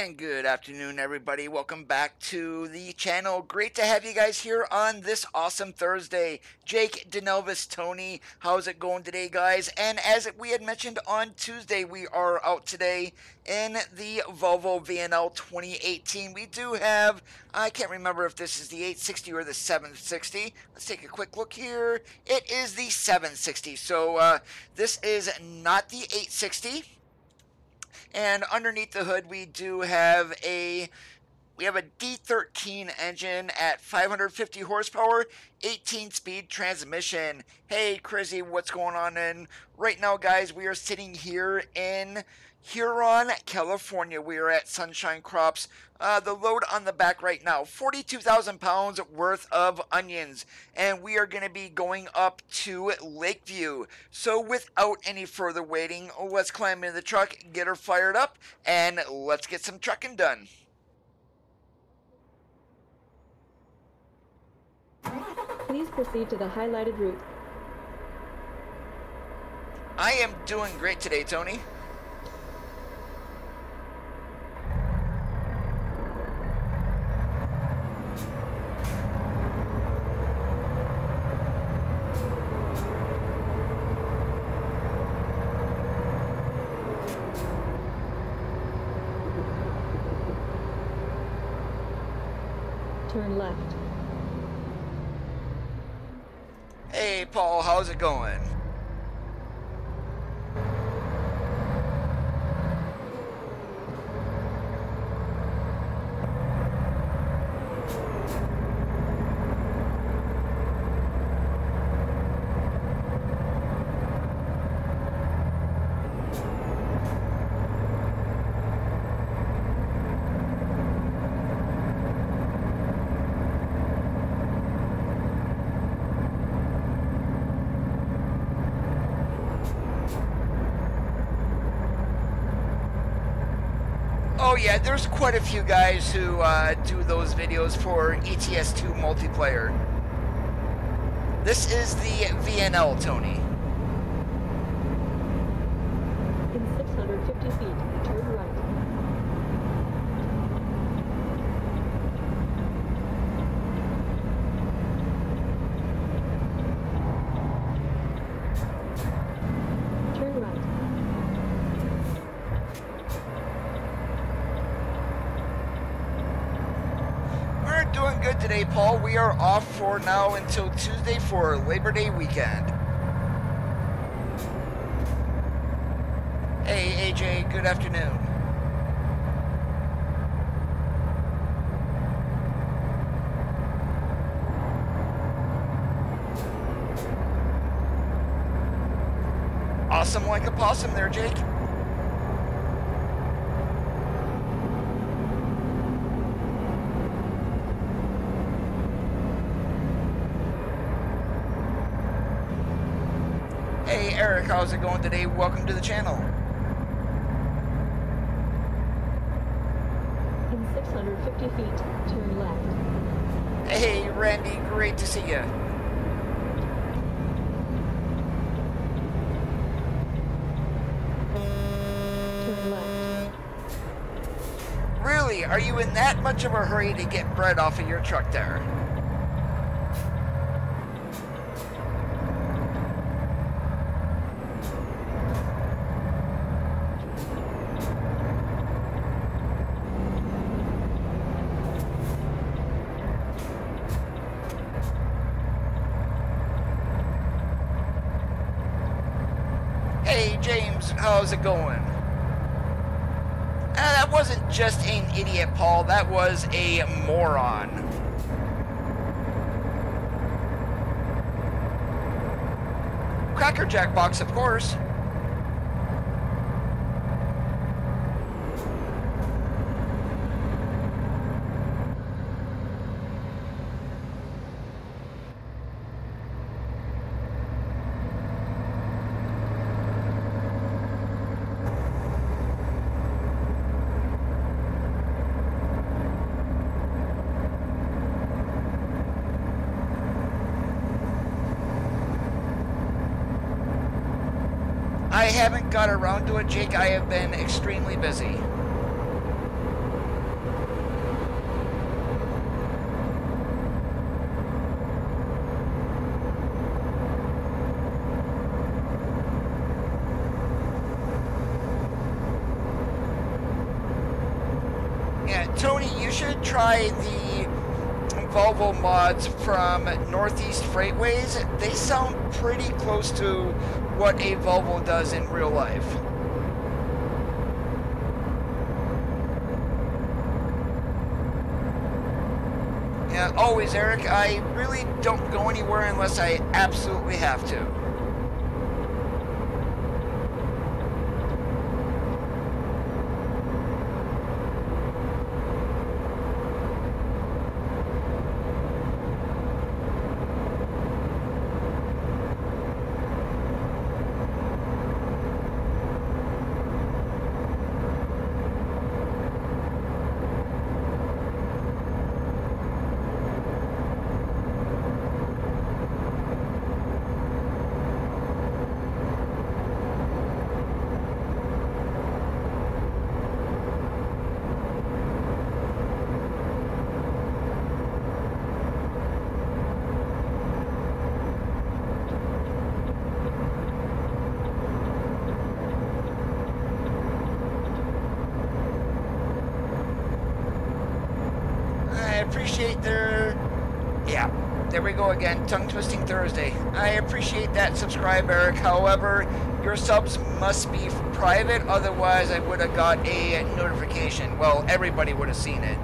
And good afternoon, everybody. Welcome back to the channel. Great to have you guys here on this awesome Thursday. Jake, Denelvis, Tony, how's it going today, guys? And as we had mentioned on Tuesday, we are out today in the Volvo VNL 2018. We do have, I can't remember if this is the 860 or the 760. Let's take a quick look here. It is the 760. So uh, this is not the 860 and underneath the hood, we do have a we have a D13 engine at 550 horsepower, 18 speed transmission. Hey, Crizzy, what's going on? And right now, guys, we are sitting here in Huron, California. We are at Sunshine Crops. Uh, the load on the back right now, 42,000 pounds worth of onions. And we are going to be going up to Lakeview. So without any further waiting, let's climb into the truck, get her fired up, and let's get some trucking done. Please proceed to the highlighted route. I am doing great today, Tony. Turn left. Hey, Paul, how's it going? Oh yeah, there's quite a few guys who uh, do those videos for ETS2 multiplayer. This is the VNL, Tony. In 650 feet, turn right. Turn right. We're doing good today, Paul. We are off for now until Tuesday for Labor Day weekend. Hey, AJ, good afternoon. Awesome like a possum there, Jake. Hey, Eric, how's it going today? Welcome to the channel. In 650 feet, turn left. Hey, Randy, great to see you. Turn left. Really, are you in that much of a hurry to get bread off of your truck there? Hey, James, how's it going? Uh, that wasn't just an idiot, Paul. That was a moron. Cracker Jack box, of course. got around to it, Jake. I have been extremely busy. try the Volvo mods from Northeast Freightways. They sound pretty close to what a Volvo does in real life. Yeah, always, Eric. I really don't go anywhere unless I absolutely have to. appreciate their. Yeah, there we go again. Tongue twisting Thursday. I appreciate that subscribe, Eric. However, your subs must be private, otherwise, I would have got a notification. Well, everybody would have seen it.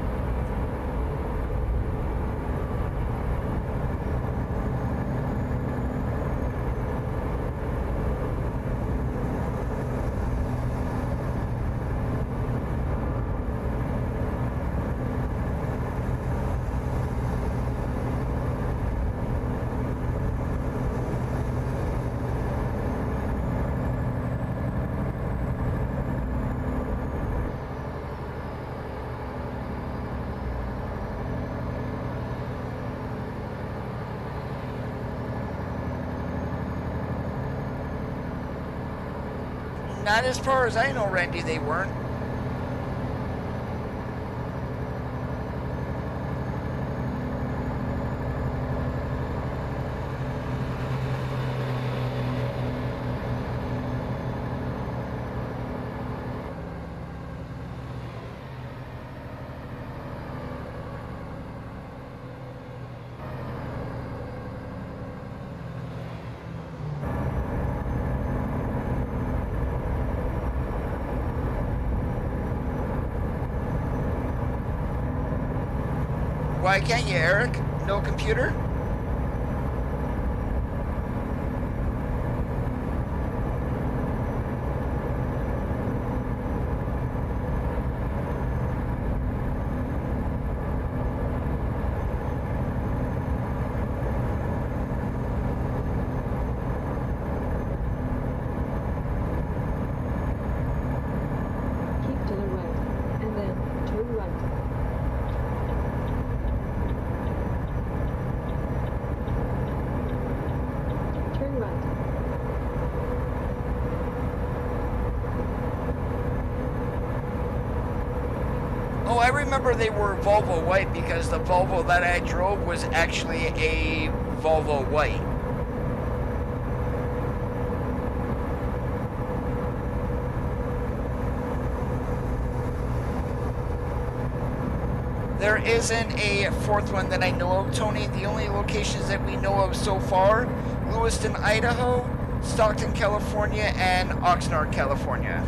Not as far as I know, Randy, they weren't. Why can't you, Eric? No computer? Keep to the right, and then turn right. Turn right. Oh, I remember they were Volvo white because the Volvo that I drove was actually a Volvo white. There isn't a fourth one that I know of, Tony. The only locations that we know of so far Lewiston, Idaho, Stockton, California, and Oxnard, California.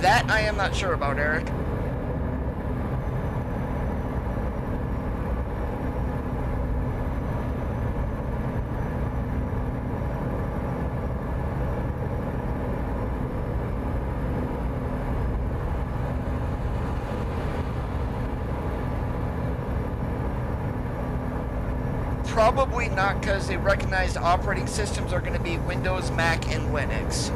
That I am not sure about, Eric. Probably not because the recognized operating systems are going to be Windows, Mac, and Linux.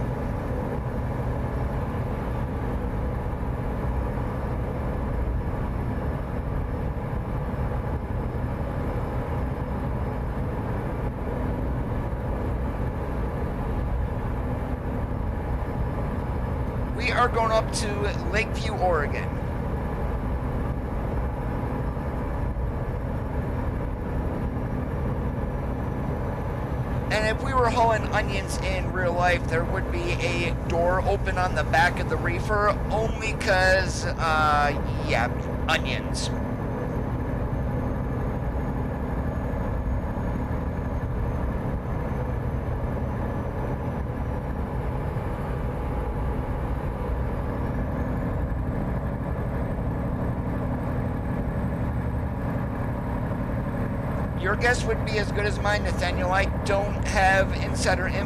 Oregon. And if we were hauling onions in real life, there would be a door open on the back of the reefer only because, uh, yeah, onions.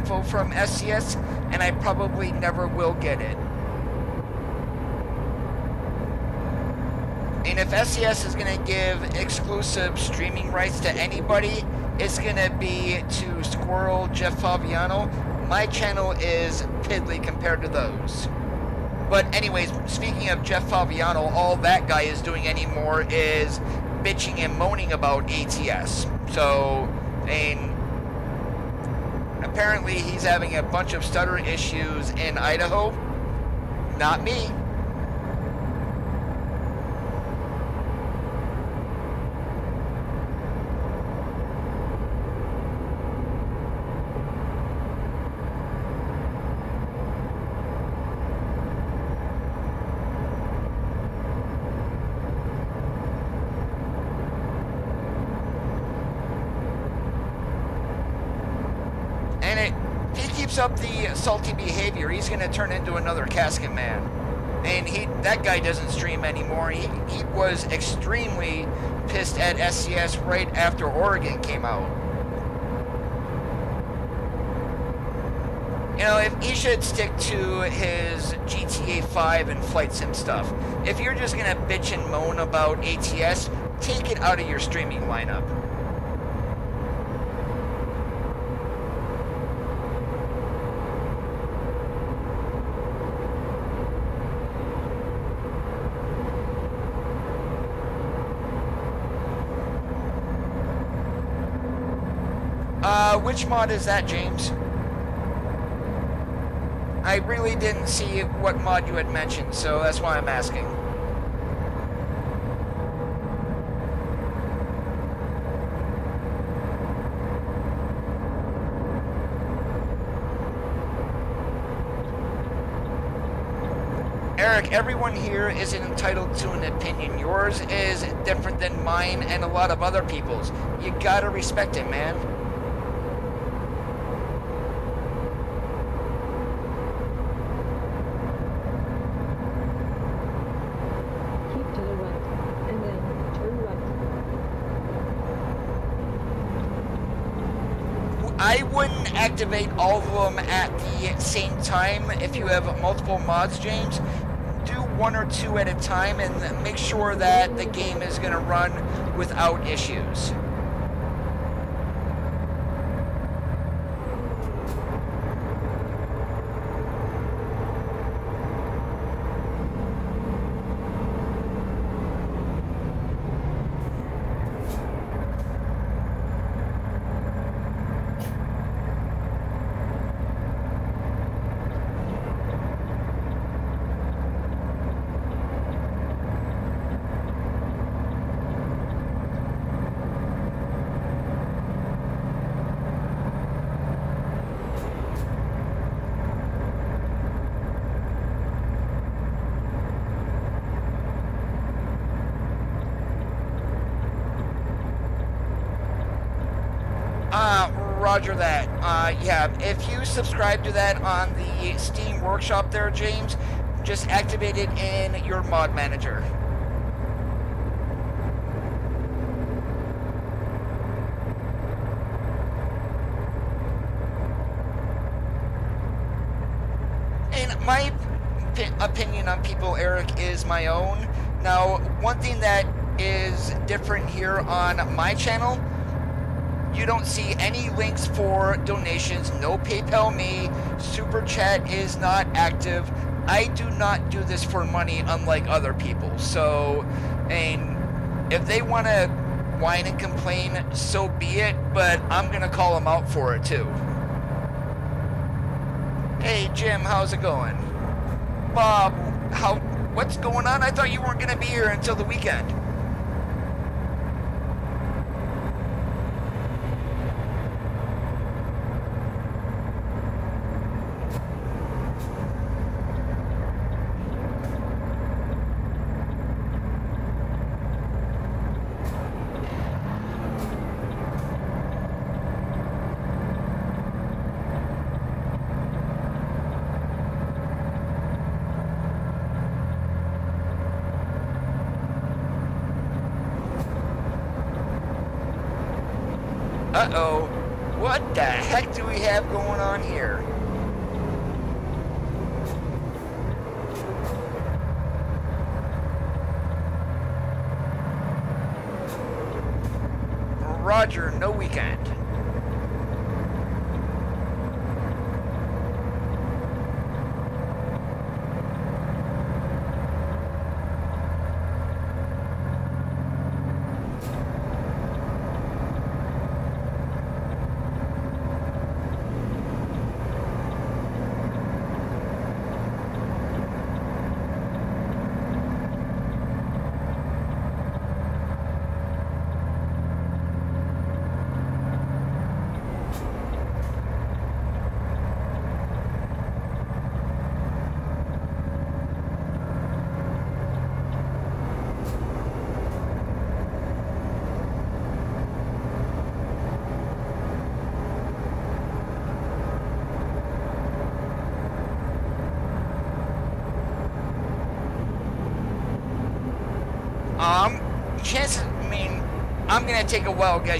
Info from SCS, and I probably never will get it. And if SCS is going to give exclusive streaming rights to anybody, it's going to be to Squirrel, Jeff Favignano. My channel is piddly compared to those. But anyways, speaking of Jeff Favignano, all that guy is doing anymore is bitching and moaning about ATS. So, and apparently he's having a bunch of stutter issues in Idaho. Not me. And it, if he keeps up the salty behavior, he's going to turn into another casket man. And he, that guy doesn't stream anymore. He, he was extremely pissed at SCS right after Oregon came You know, if he should stick to his GTA 5 and flight sim stuff. If you're just gonna bitch and moan about ATS, take it out of your streaming lineup. Which mod is that, James? I really didn't see what mod you had mentioned, so that's why I'm asking. Eric, everyone here is entitled to an opinion. Yours is different than mine and a lot of other people's. You gotta respect it, man. Keep to the right, and then turn right. I wouldn't activate all of them at the same time if you have multiple mods, James. Do one or two at a time and make sure that the game is going to run without issues. Uh, roger that. Uh, yeah, if you subscribe to that on the Steam Workshop there, James, just activate it in your mod manager. And my opinion on people, Eric, is my own. Now, one thing that is different here on my channel don't see any links for donations, no PayPal me, Super Chat is not active. I do not do this for money unlike other people. So, and if they want to whine and complain, so be it, but I'm going to call them out for it too. Hey Jim, how's it going? Bob, how what's going on? I thought you weren't going to be here until the weekend.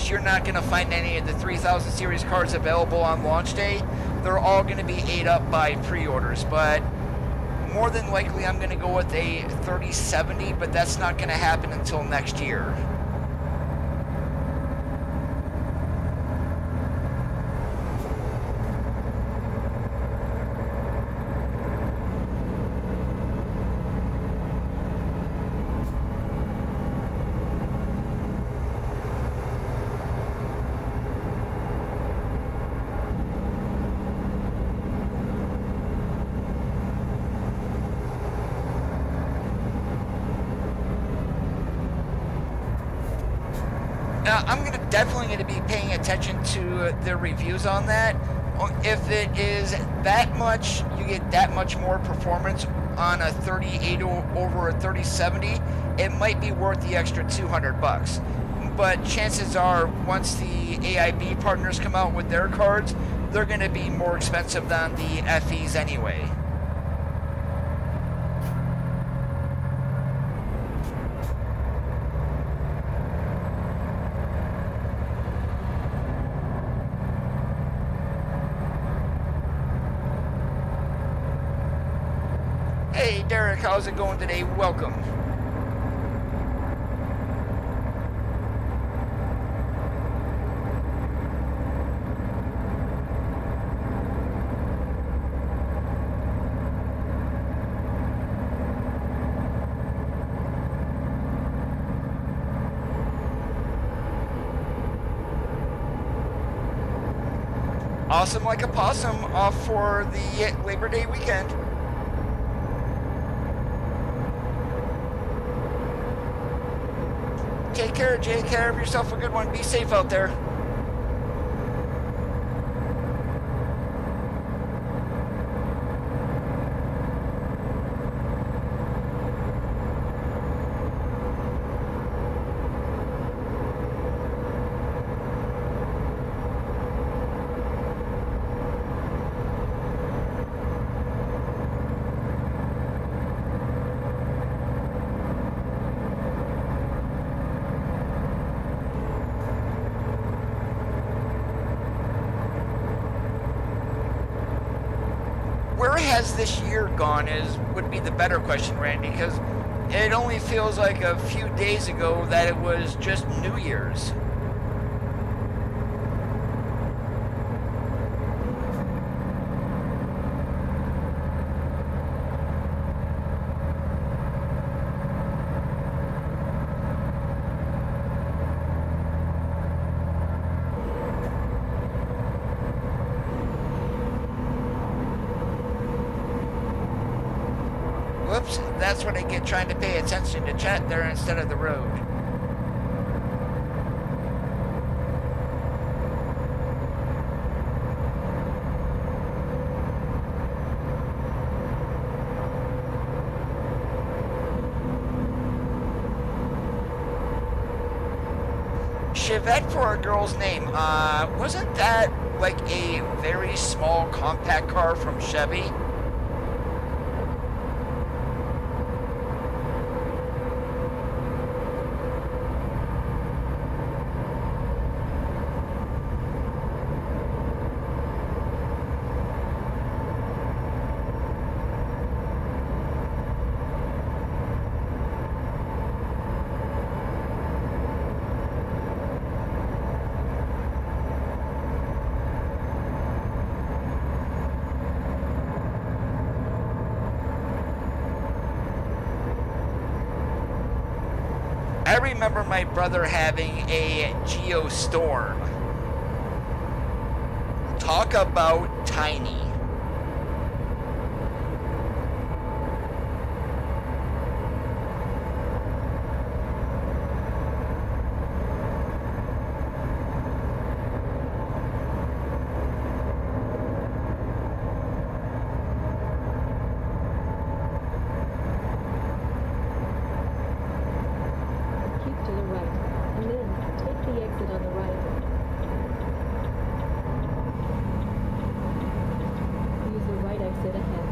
You're not going to find any of the 3000 series cars available on launch day. They're all going to be ate up by pre-orders, but more than likely I'm going to go with a 3070, but that's not going to happen until next year. Now, I'm gonna definitely going to be paying attention to the reviews on that. Oh, if it is that much, you get that much more performance on a 38 over a 3070, it might be worth the extra 200 bucks. But chances are, once the AIB partners come out with their cards, they're going to be more expensive than the FEs anyway. Hey Derek, how's it going today? Welcome. Awesome like a possum off for the Labor Day weekend. Take care, Jake. Care of yourself. A good one. Be safe out there. Where has this year gone is would be the better question, Randy, because it only feels like a few days ago that it was just New Year's. Whoops, that's what I get trying to pay attention to chat there instead of the road. Chevette for a girl's name. Uh, wasn't that like a very small compact car from Chevy? I remember my brother having a Geo Storm. Talk about tiny. Keep to the right, and then take the exit on the right. Use the right exit ahead.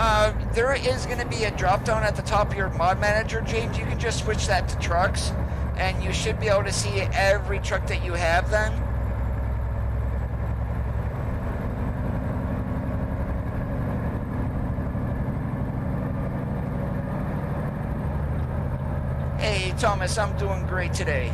Uh, there is going to be a drop down at the top of your mod manager, James. You can just switch that to trucks, and you should be able to see every truck that you have then. Hey, Thomas, I'm doing great today.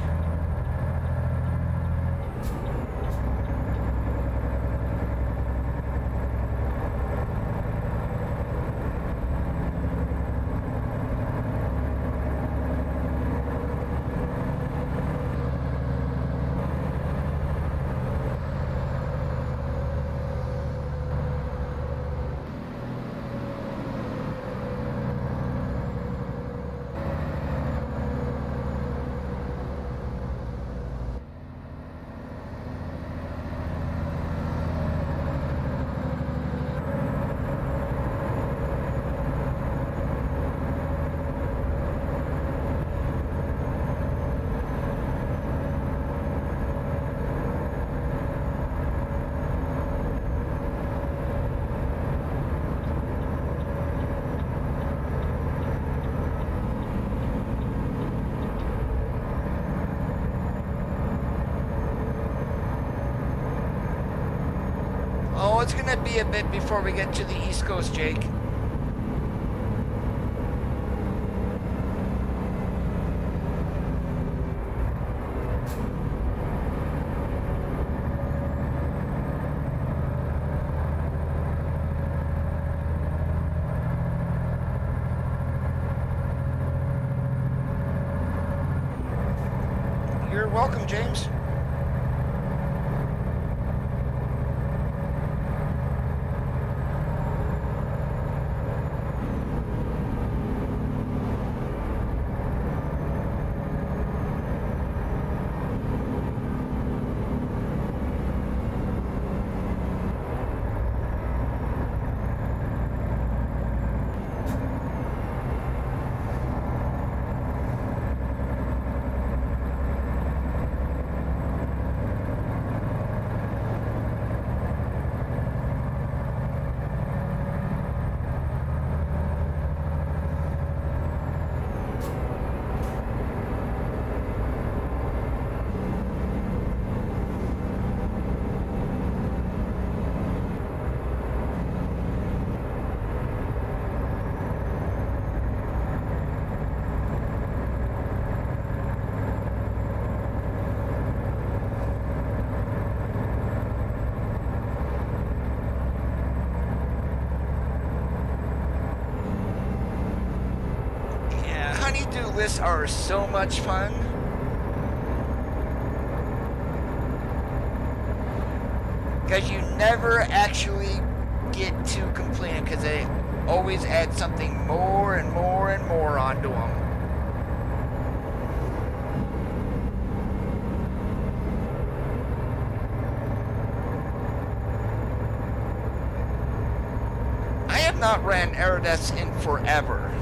Oh, it's gonna be a bit before we get to the East Coast, Jake. You're welcome, James. Yeah, honeydew lists are so much fun. Because you never actually get to complete it because they always add something more and more and more onto them. I have not ran Aerodesk in forever.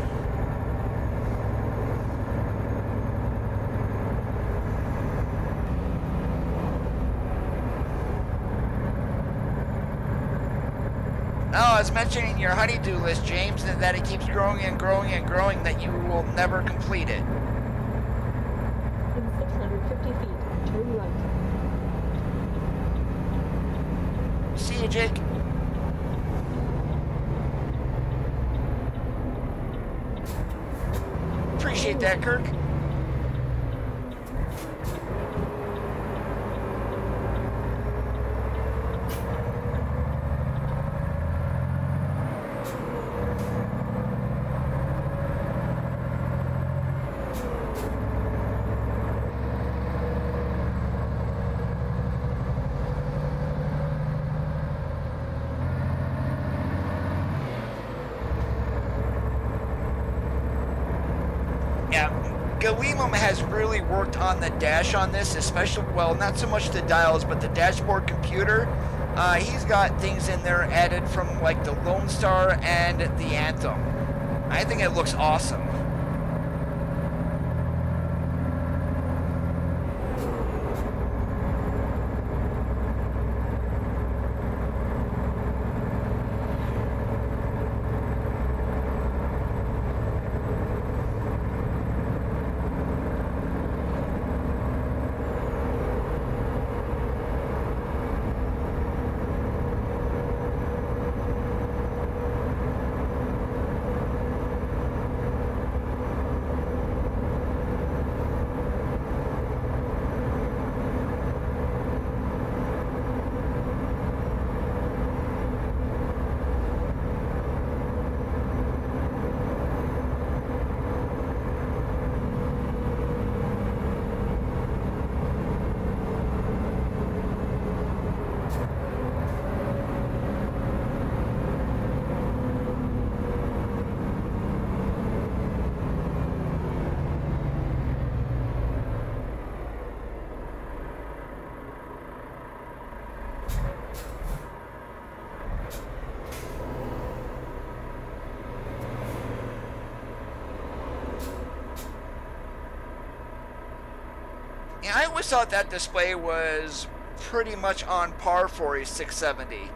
Oh, I was mentioning your James, and that it keeps growing and growing and growing, that you will never complete it. In 650 feet, turn. See you, Jake. Appreciate that, Kirk. Limum has really worked on the dash on this, especially, well, not so much the dials, but the dashboard computer. Uh, he's got things in there added from like the Lone Star and the Anthem. I think it looks awesome. Yeah, I always thought that display was pretty much on par for a 670.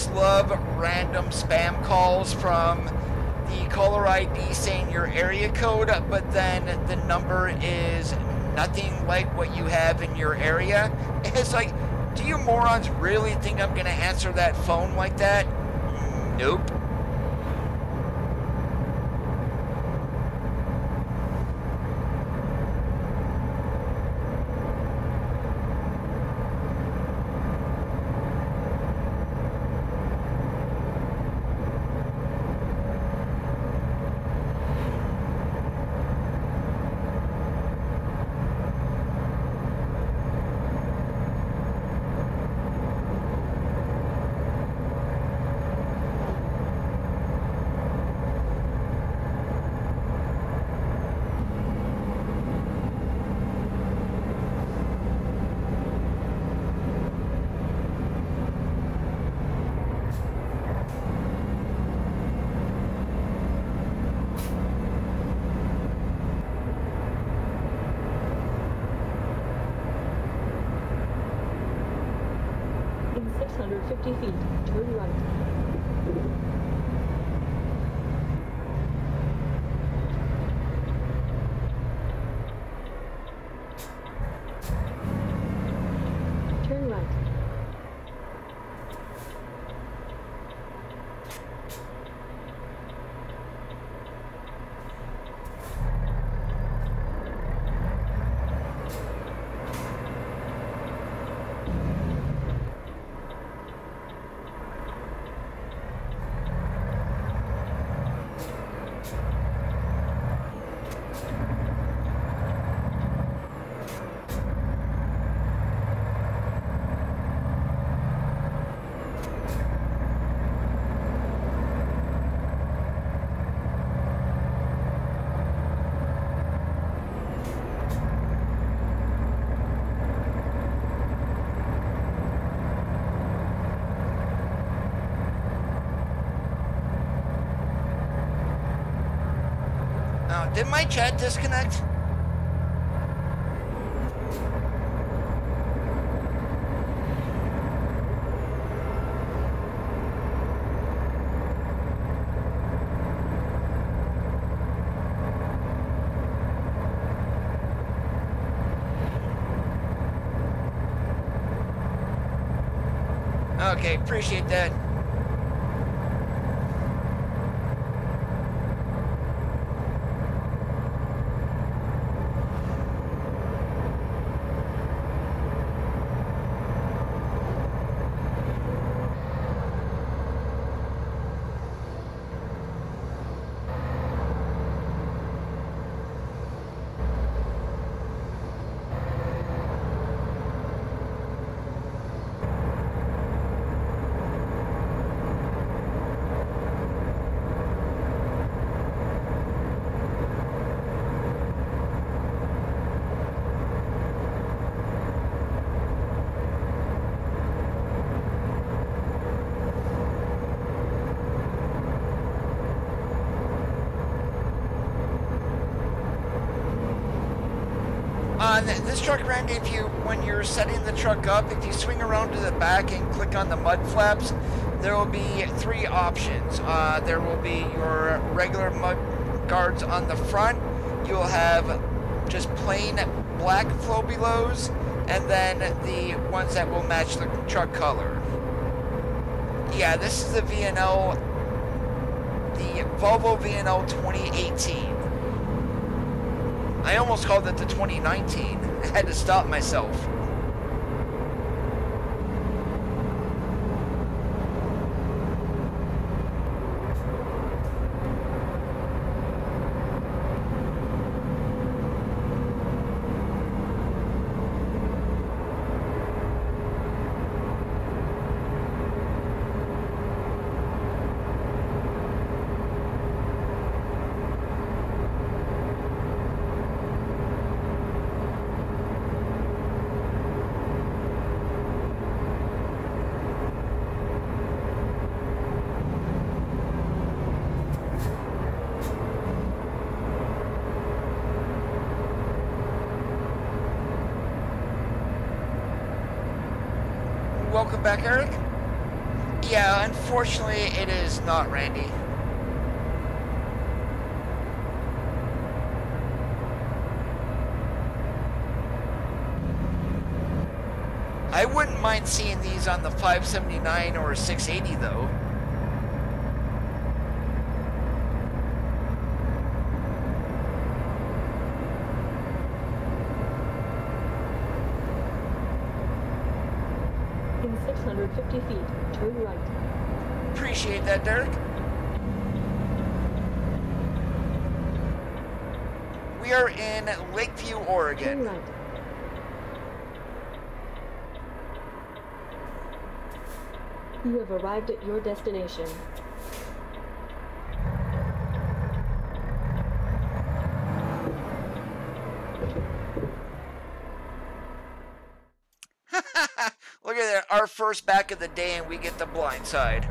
Just love random spam calls from the caller ID saying your area code, but then the number is nothing like what you have in your area? It's like, do you morons really think I'm going to answer that phone like that? Nope. Chat disconnect? Okay, appreciate that. On this truck, Randy, if you, when you're setting the truck up, if you swing around to the back and click on the mud flaps, there will be three options. Uh, there will be your regular mud guards on the front. You'll have just plain black flow belows, and then the ones that will match the truck color. Yeah, this is the VNL, the Volvo VNL 2018. I almost called it the 2019. I had to stop myself. Welcome back, Eric. Yeah, unfortunately, it is not Randy. I wouldn't mind seeing these on the 579 or 680 though. In 650 feet, turn right. Appreciate that, Derek. We are in Lakeview, Turn Oregon. right. You have arrived at your destination. Look at that, our first back of the day, and we get the blind side.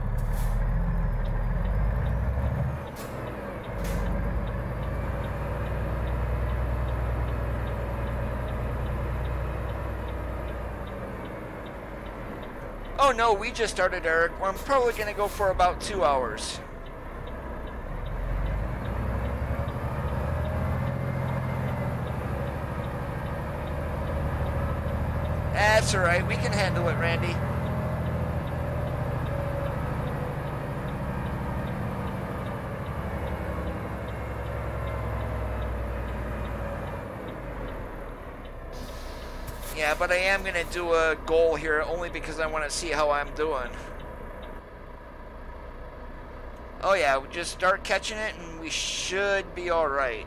Oh no, we just started, Eric. I'm probably gonna go for about two hours. That's alright, we can handle it, Randy. Yeah, but I am going to do a goal here only because I want to see how I'm doing. Oh yeah, just start catching it and we should be alright.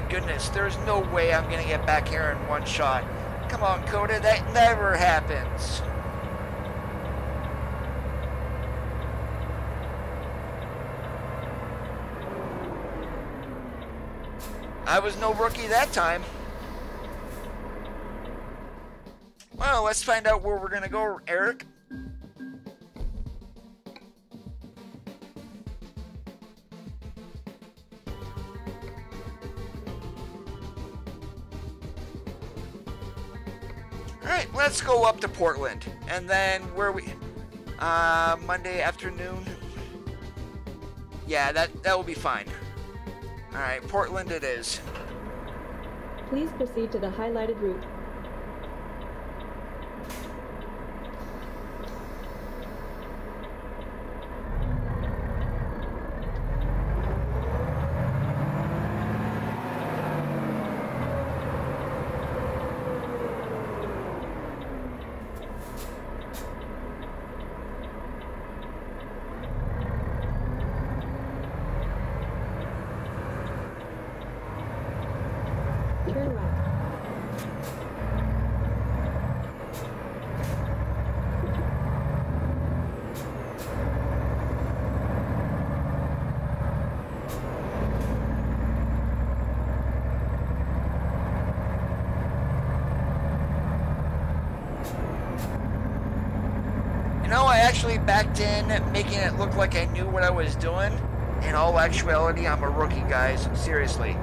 My goodness, there's no way I'm going to get back here in one shot. Come on, COTA, that never happens. I was no rookie that time. Well, let's find out where we're going to go, Eric. Go up to Portland. And then where we... Uh, Monday afternoon? Yeah, that, that will be fine. Alright, Portland it is. Please proceed to the highlighted route. actually backed in, making it look like I knew what I was doing. In all actuality, I'm a rookie, guys. Seriously.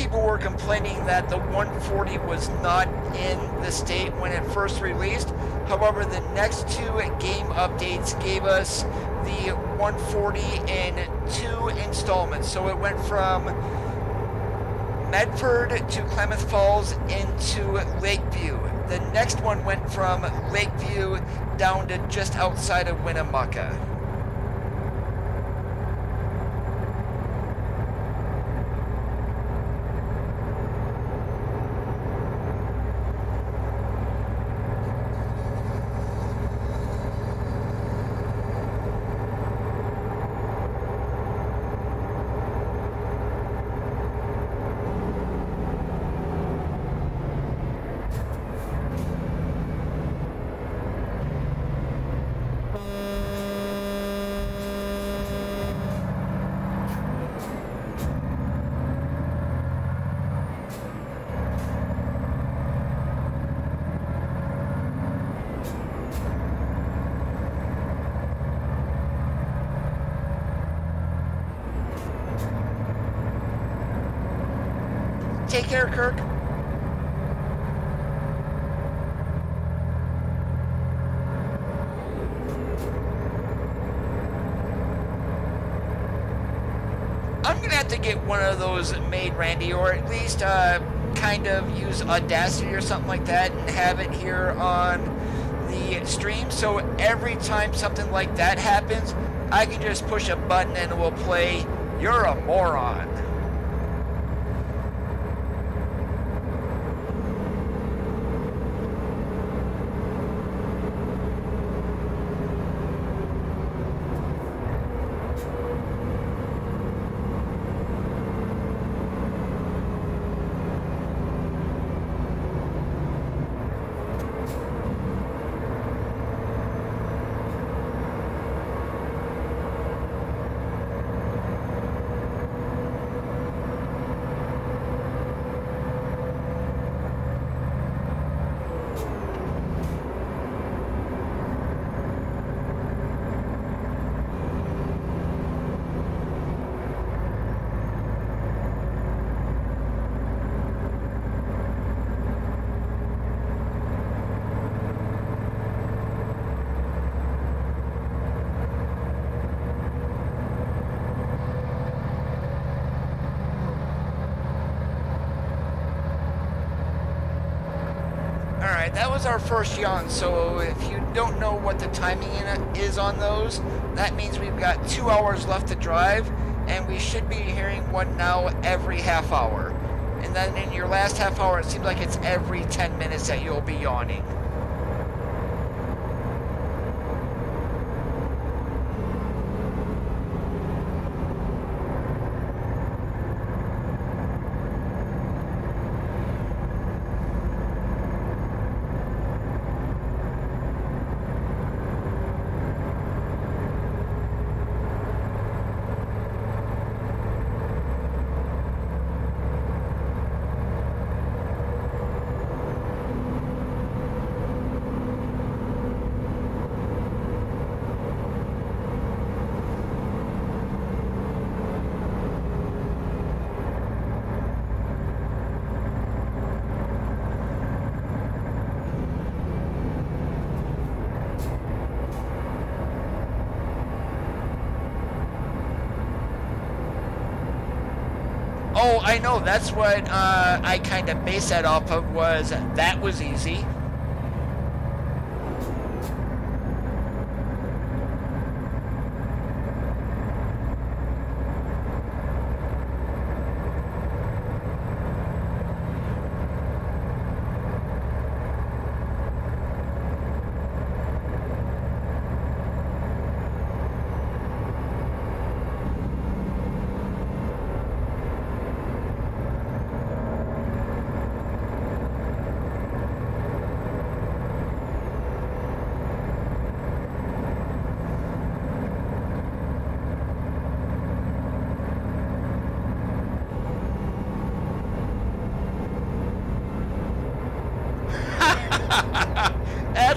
people were complaining that the 140 was not in the state when it first released. However, the next two game updates gave us the 140 in two installments. So it went from Medford to Klamath Falls into Lakeview. The next one went from Lakeview down to just outside of Winnemucca. Take care, Kirk. I'm gonna have to get one of those made, Randy, or at least uh, kind of use Audacity or something like that and have it here on the stream, so every time something like that happens, I can just push a button and it will play, You're a moron. Alright, so if you don't know what the timing is on those, that means we've got two hours left to drive, and we should be hearing one now every half hour. And then in your last half hour, it seems like it's every 10 minutes that you'll be yawning. Oh, I know. That's what uh, I kind of based that off of was that was easy.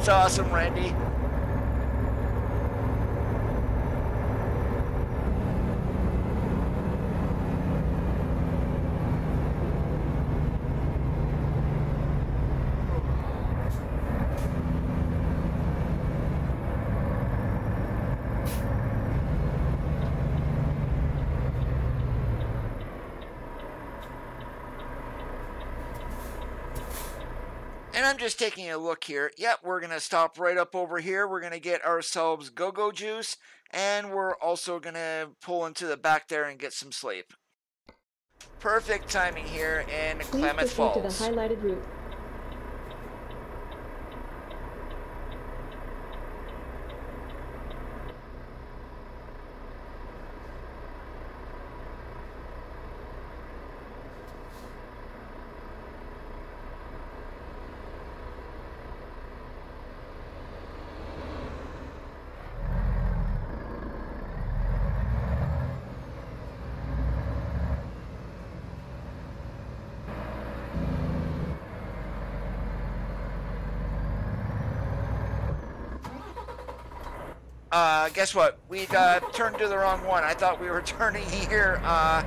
That's awesome, Randy. And I'm just taking a look here. Yep, we're going to stop right up over here. We're going to get ourselves go-go juice. And we're also going to pull into the back there and get some sleep. Perfect timing here in Please Klamath Falls. to the highlighted route. Uh, guess what? We uh, turned to the wrong one. I thought we were turning here. Uh,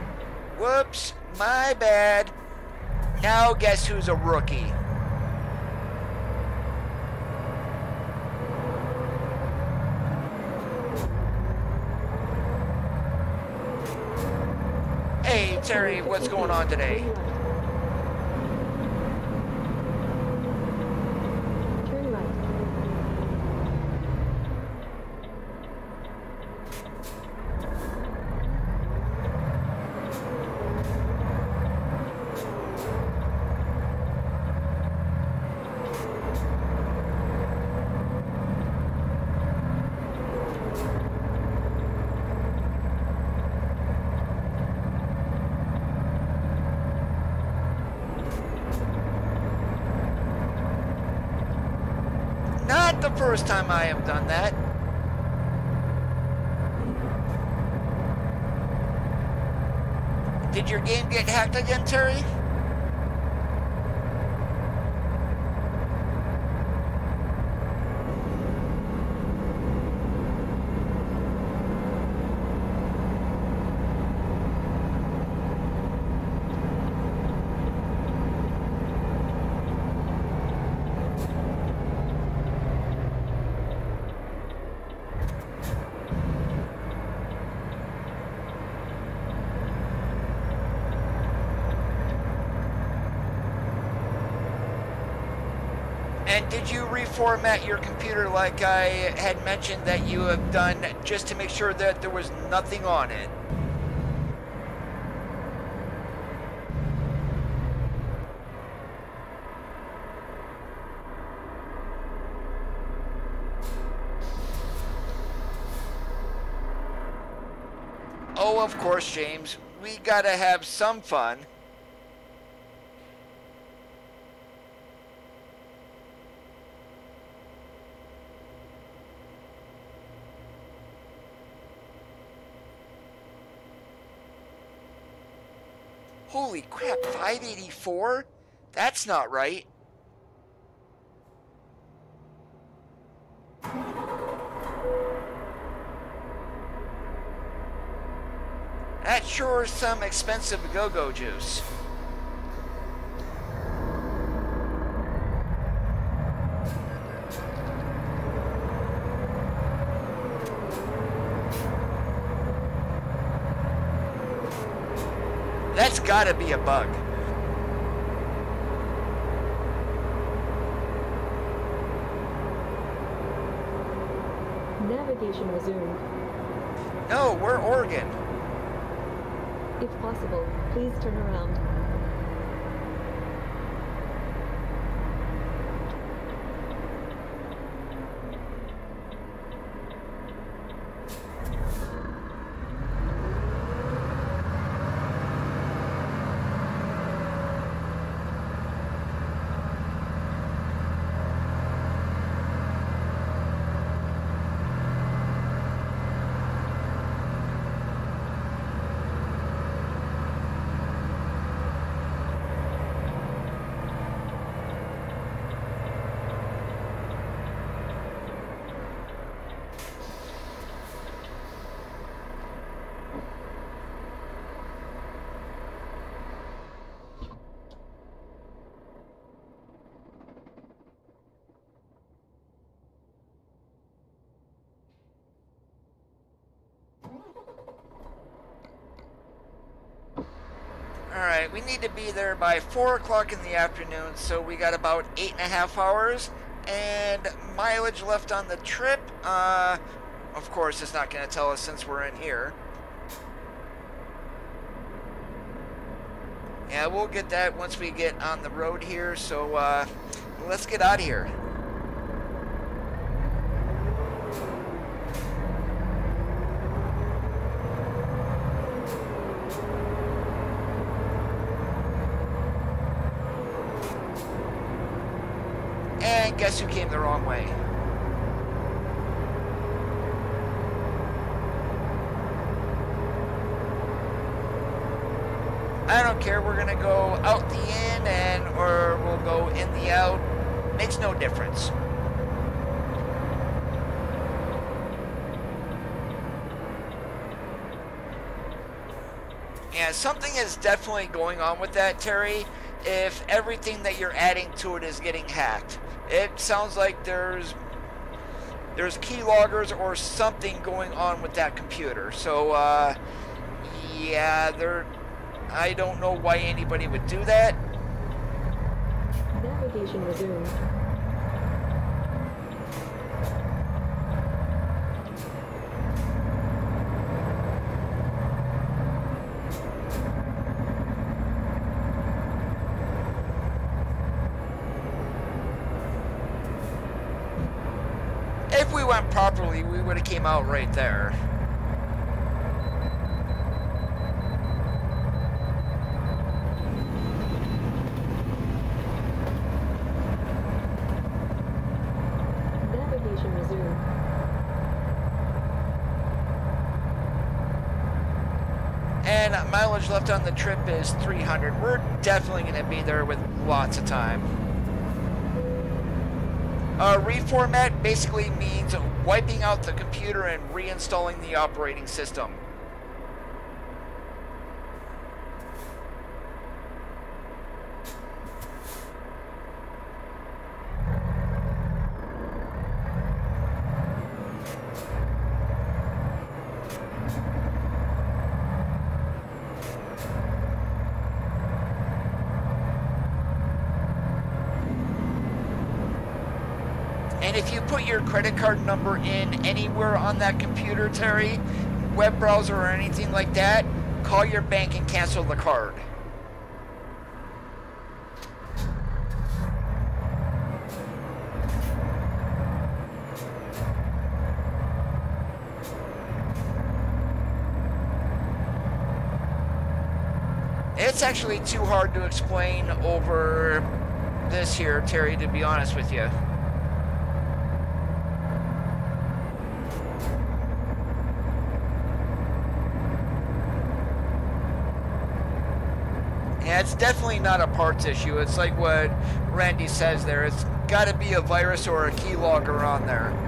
whoops, my bad. Now guess who's a rookie? Hey, Terry, what's going on today? Turn right. not the first time I have done that. Did your game get hacked again, Terry? And reformat your computer like I had mentioned that you have done just to make sure that there was nothing on it? Oh, of course, James. We gotta have some fun. Holy crap, 584? That's not right. That sure is some expensive go-go juice. That's gotta be a bug. Navigation resumed. No, we're Oregon. If possible, please turn around. Alright, we need to be there by 4 o'clock in the afternoon, so we got about 8.5 hours. And mileage left on the trip, uh, of course, it's not going to tell us since we're in here. Yeah, we'll get that once we get on the road here, so uh, let's get out of here. And guess who came the wrong way? I don't care. We're gonna go out the in and or we'll go in the out. Makes no difference. Yeah, something is definitely going on with that, Terry. If everything that you're adding to it is getting hacked, it sounds like there's there's keyloggers or something going on with that computer. So, uh, yeah, there. I don't know why anybody would do that. come out right there. And mileage left on the trip is 300. We're definitely going to be there with lots of time. Uh, reformat basically means wiping out the computer and reinstalling the operating system. credit card number in anywhere on that computer, Terry, web browser or anything like that, call your bank and cancel the card. It's actually too hard to explain over this here, Terry, to be honest with you. Yeah, it's definitely not a parts issue. It's like what Randy says there. It's got to be a virus or a keylogger on there.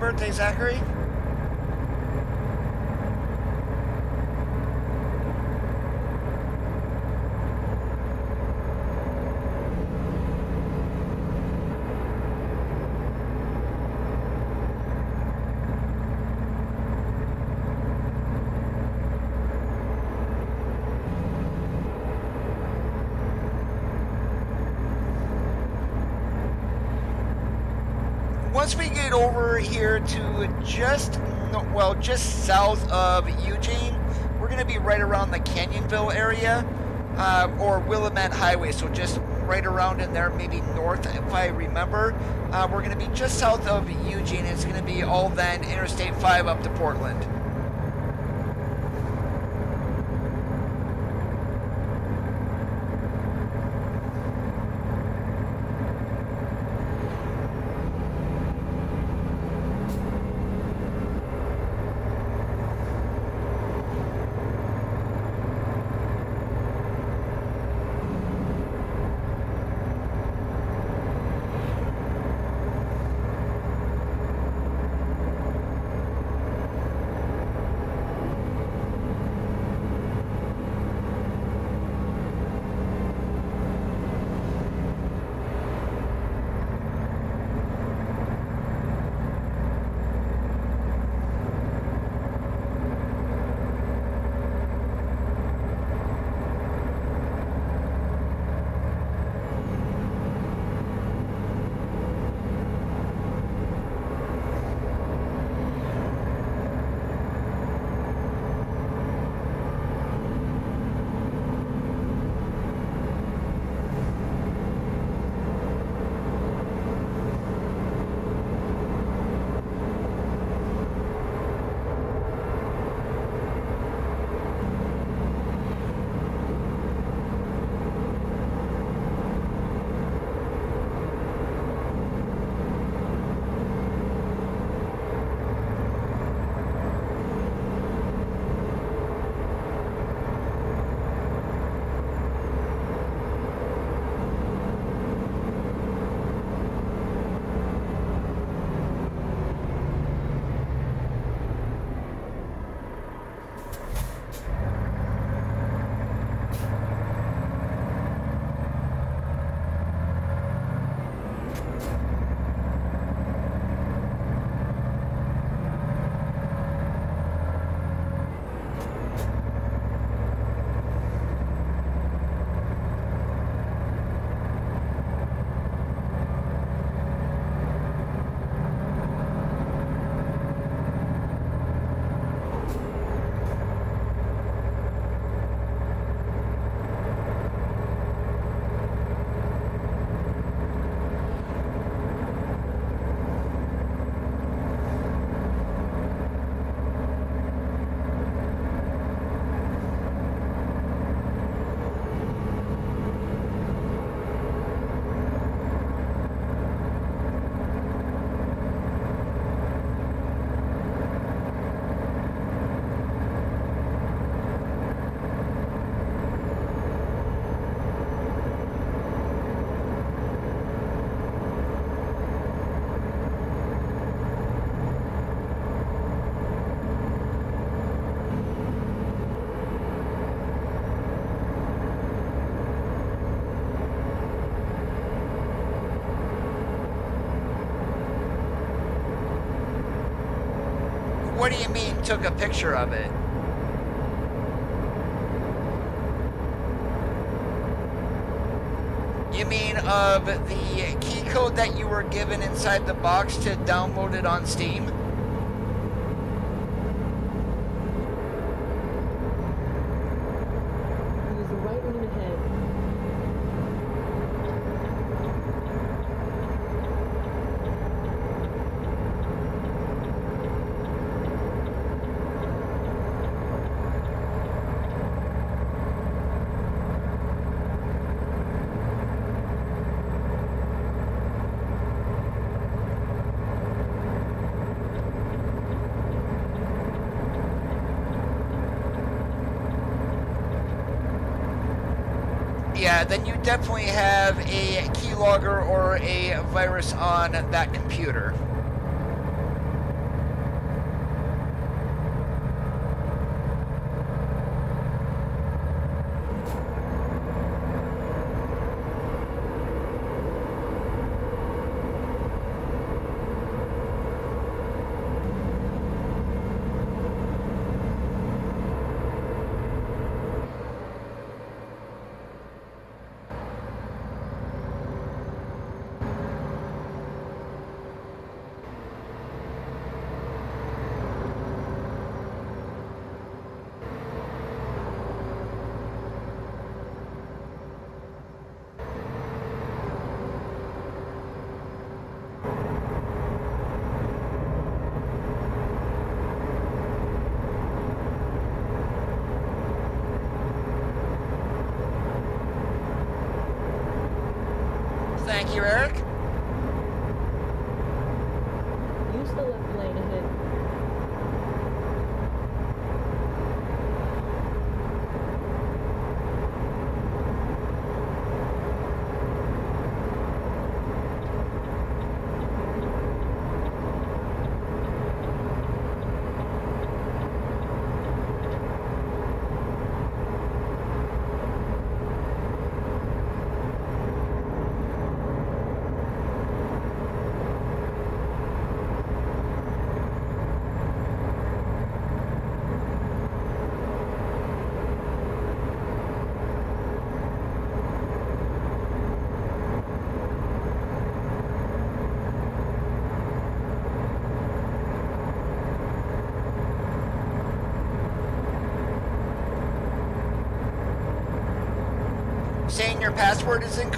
Birthday, Zachary. here just, well, just south of Eugene. We're going to be right around the Canyonville area. uh, or Willamette Highway, so just right around in there, maybe north, if I remember. Uh, we're going to be just south of Eugene. It's going to be all then Interstate 5 up to Portland. Took a picture of it? You mean of the key code that you were given inside the box to download it on Steam? Use the right lane ahead. Yeah, then you definitely have a keylogger or a virus on that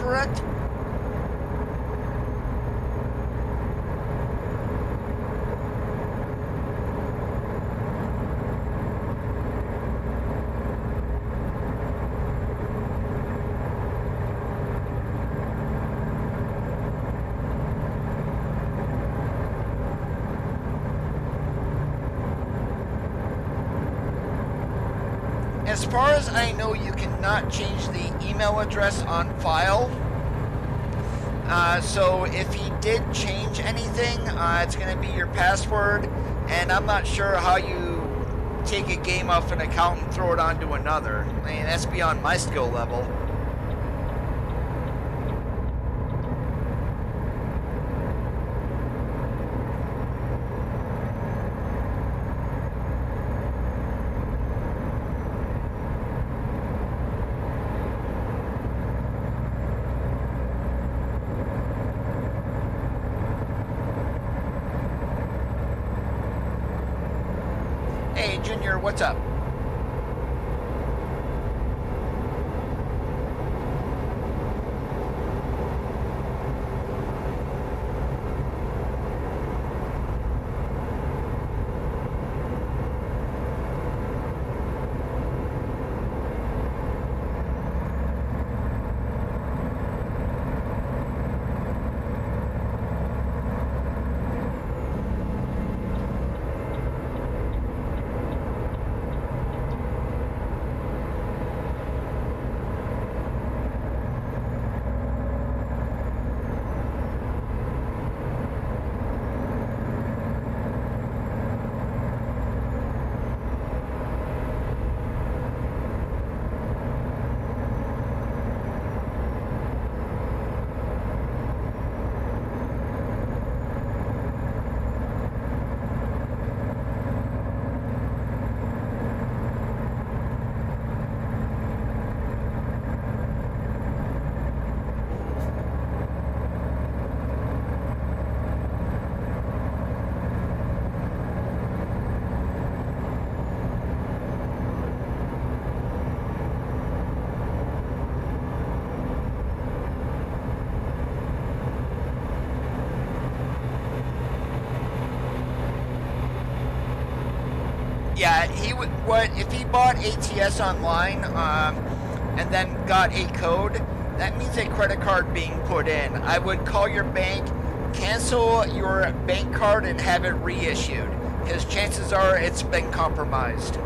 incorrect? As far as I know, you cannot change the email address on file. Uh, so if he did change anything, uh, it's going to be your password, and I'm not sure how you take a game off an account and throw it onto another. I mean, that's beyond my skill level. ATS online, um, and then got a code? That means a credit card being put in. I would call your bank, cancel your bank card, and have it reissued, because chances are it's been compromised.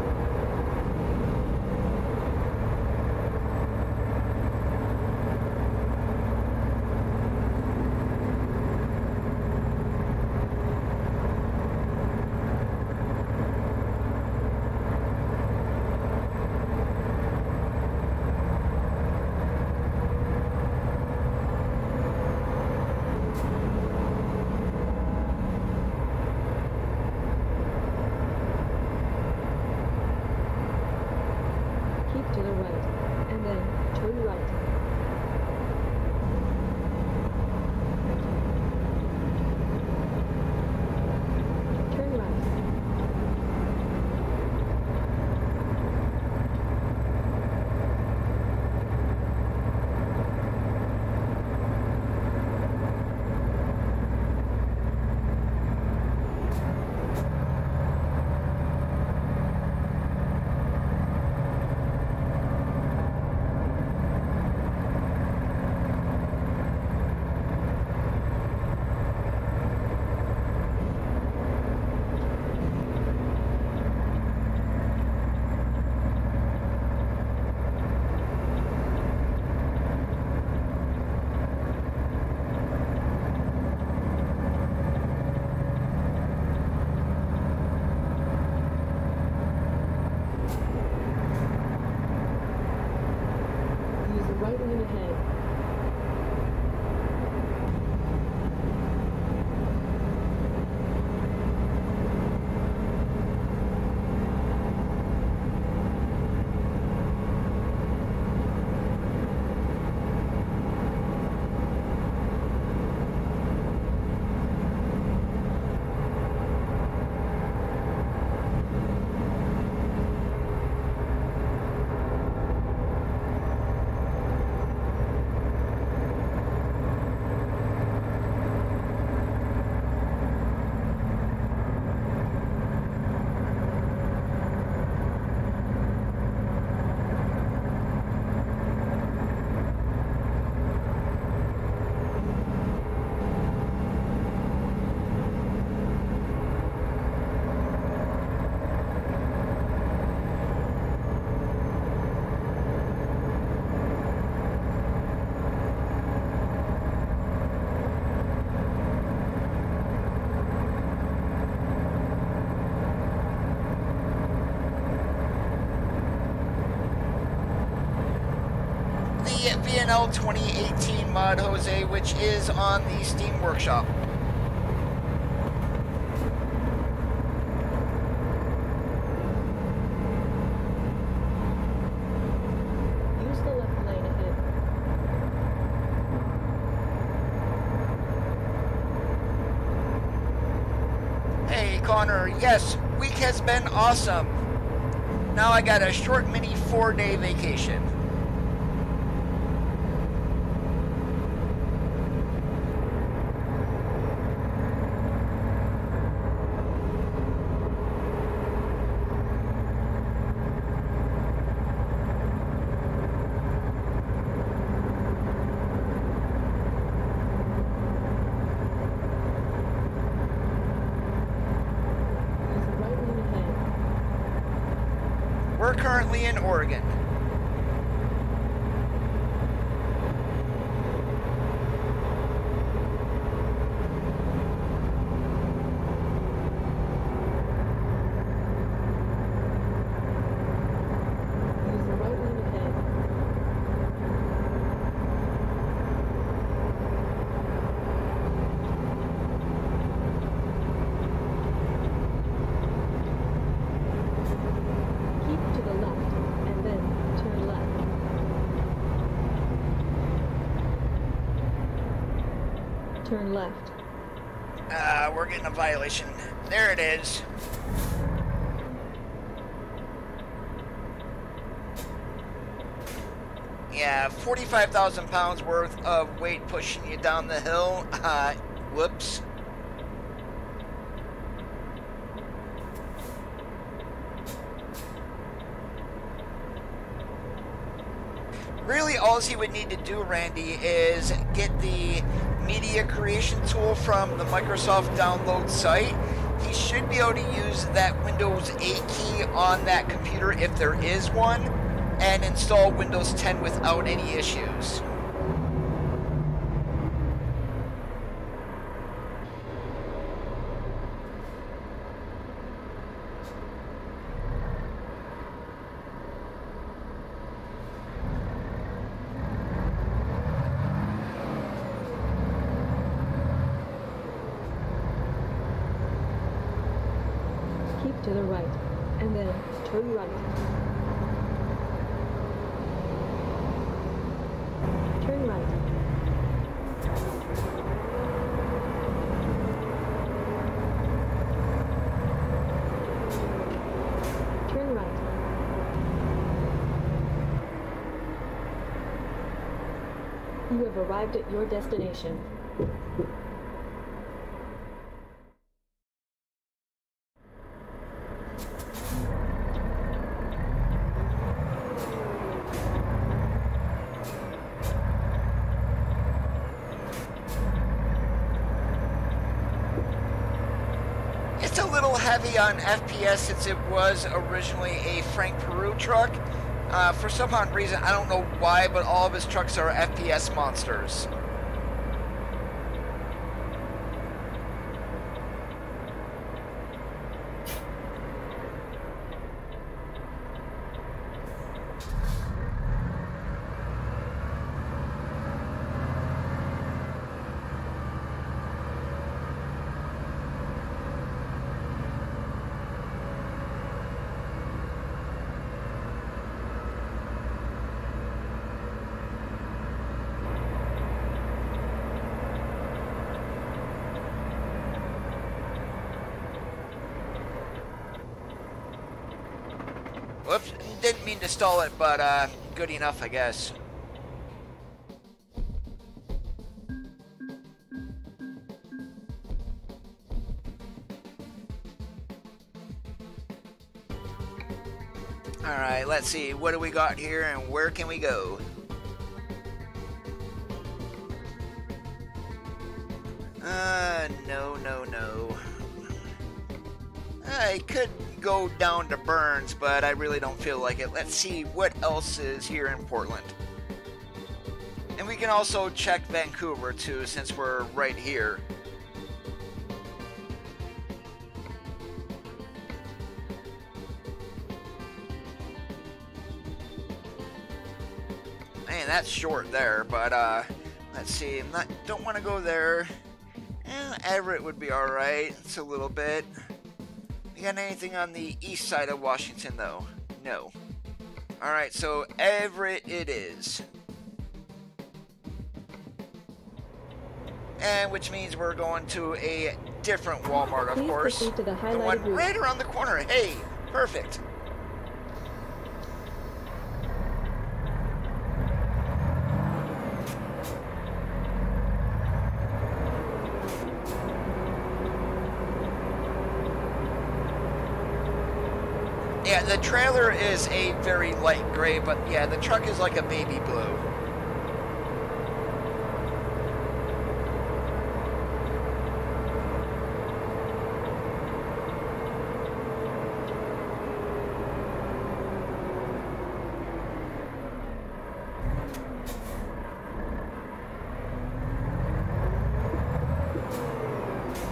VNL 2018 mod, Jose, which is on the Steam Workshop. Use the left lane ahead. Hey, Connor, yes, week has been awesome. Now I got a short mini four day vacation. Use the right lane ahead. We're currently in Oregon. Use the right lane ahead. Keep to the left and then turn left. Turn left. Uh, we're getting a violation. There it is. Yeah, 45,000 pounds worth of weight pushing you down the hill. Uh, whoops. Really, all he would need to do, Randy, is get the media creation tool from the Microsoft download site. He should be able to use that Windows 8 key on that computer if there is one, and install Windows 10 without any issues. Keep to the right and then turn right. Turn right. Turn right. You have arrived at your destination. It's a little heavy on FPS since it was originally a Frank Peru truck. Uh, for some odd reason, I don't know why, but all of his trucks are FPS monsters. Whoops, didn't mean to stall it, but uh, good enough, I guess. Alright, let's see. What do we got here and where can we go? Go down to Burns, but I really don't feel like it. Let's see what else is here in Portland. And we can also check Vancouver too, since we're right here. Man, that's short there, but uh, let's see. Not, don't want to go there. Eh, Everett would be all right. It's a little bit. You got anything on the east side of Washington, though? No. All right, so Everett it is. And which means we're going to a different Walmart, of Please course. The, The one right around the corner. Hey, perfect. Yeah, the trailer is a very light gray, but yeah, the truck is like a baby blue.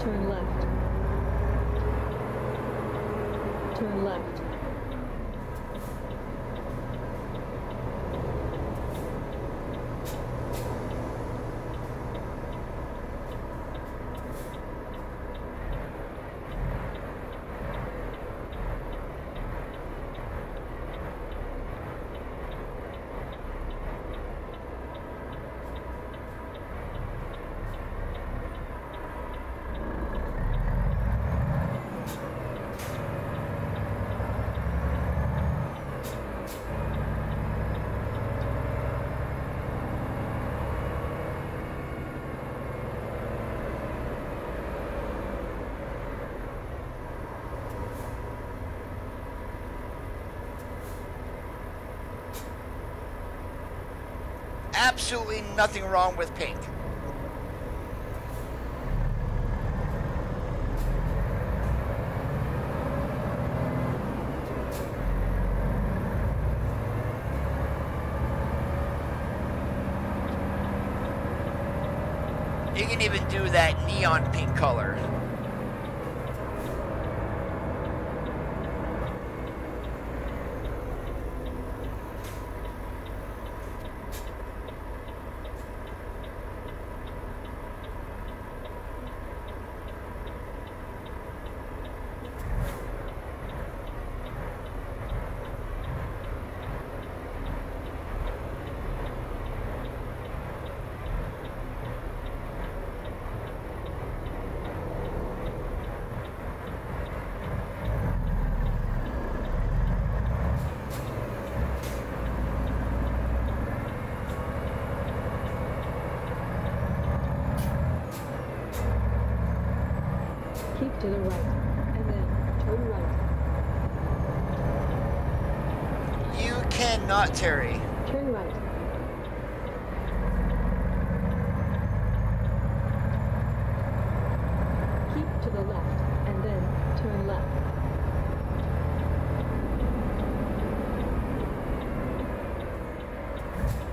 Turn left. Turn left. Absolutely nothing wrong with pink. You can even do that neon pink color. Keep to the right. And then turn right. You cannot, Terry. Turn right. Keep to the left. And then turn left.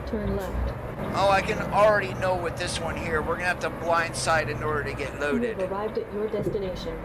Turn left. Oh, I can already know with this one here. We're gonna have to blindside in order to get loaded. have arrived at your destination.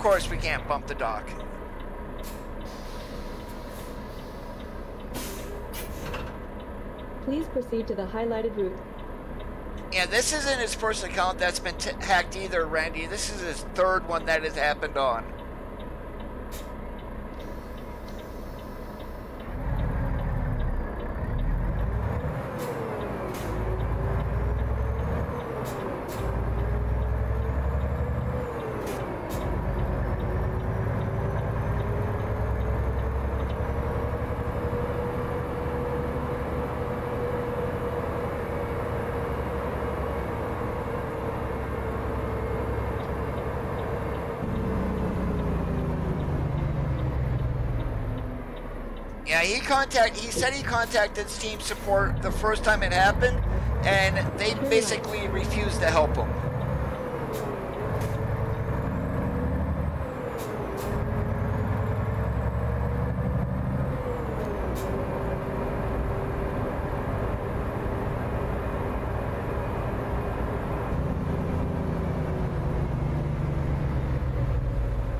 Course we can't bump the dock. Please proceed to the highlighted route. Yeah, this isn't his first account that's been hacked either, Randy. This is his third one that has happened on. Yeah, he contact he said he contacted Steam support the first time it happened, and they basically refused to help him.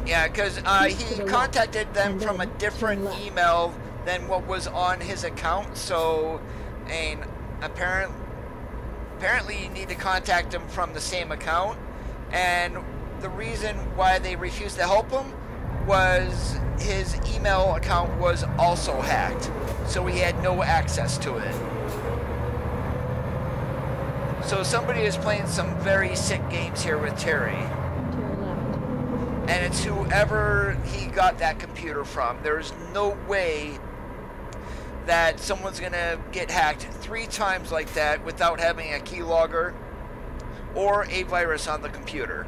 Yeah, because uh, he contacted them from a different email than what was on his account. So, and apparently, apparently you need to contact him from the same account. And the reason why they refused to help him was his email account was also hacked, so he had no access to it. So somebody is playing some very sick games here with Terry. And it's whoever he got that computer from. There's no way that someone's going to get hacked three times like that without having a keylogger or a virus on the computer.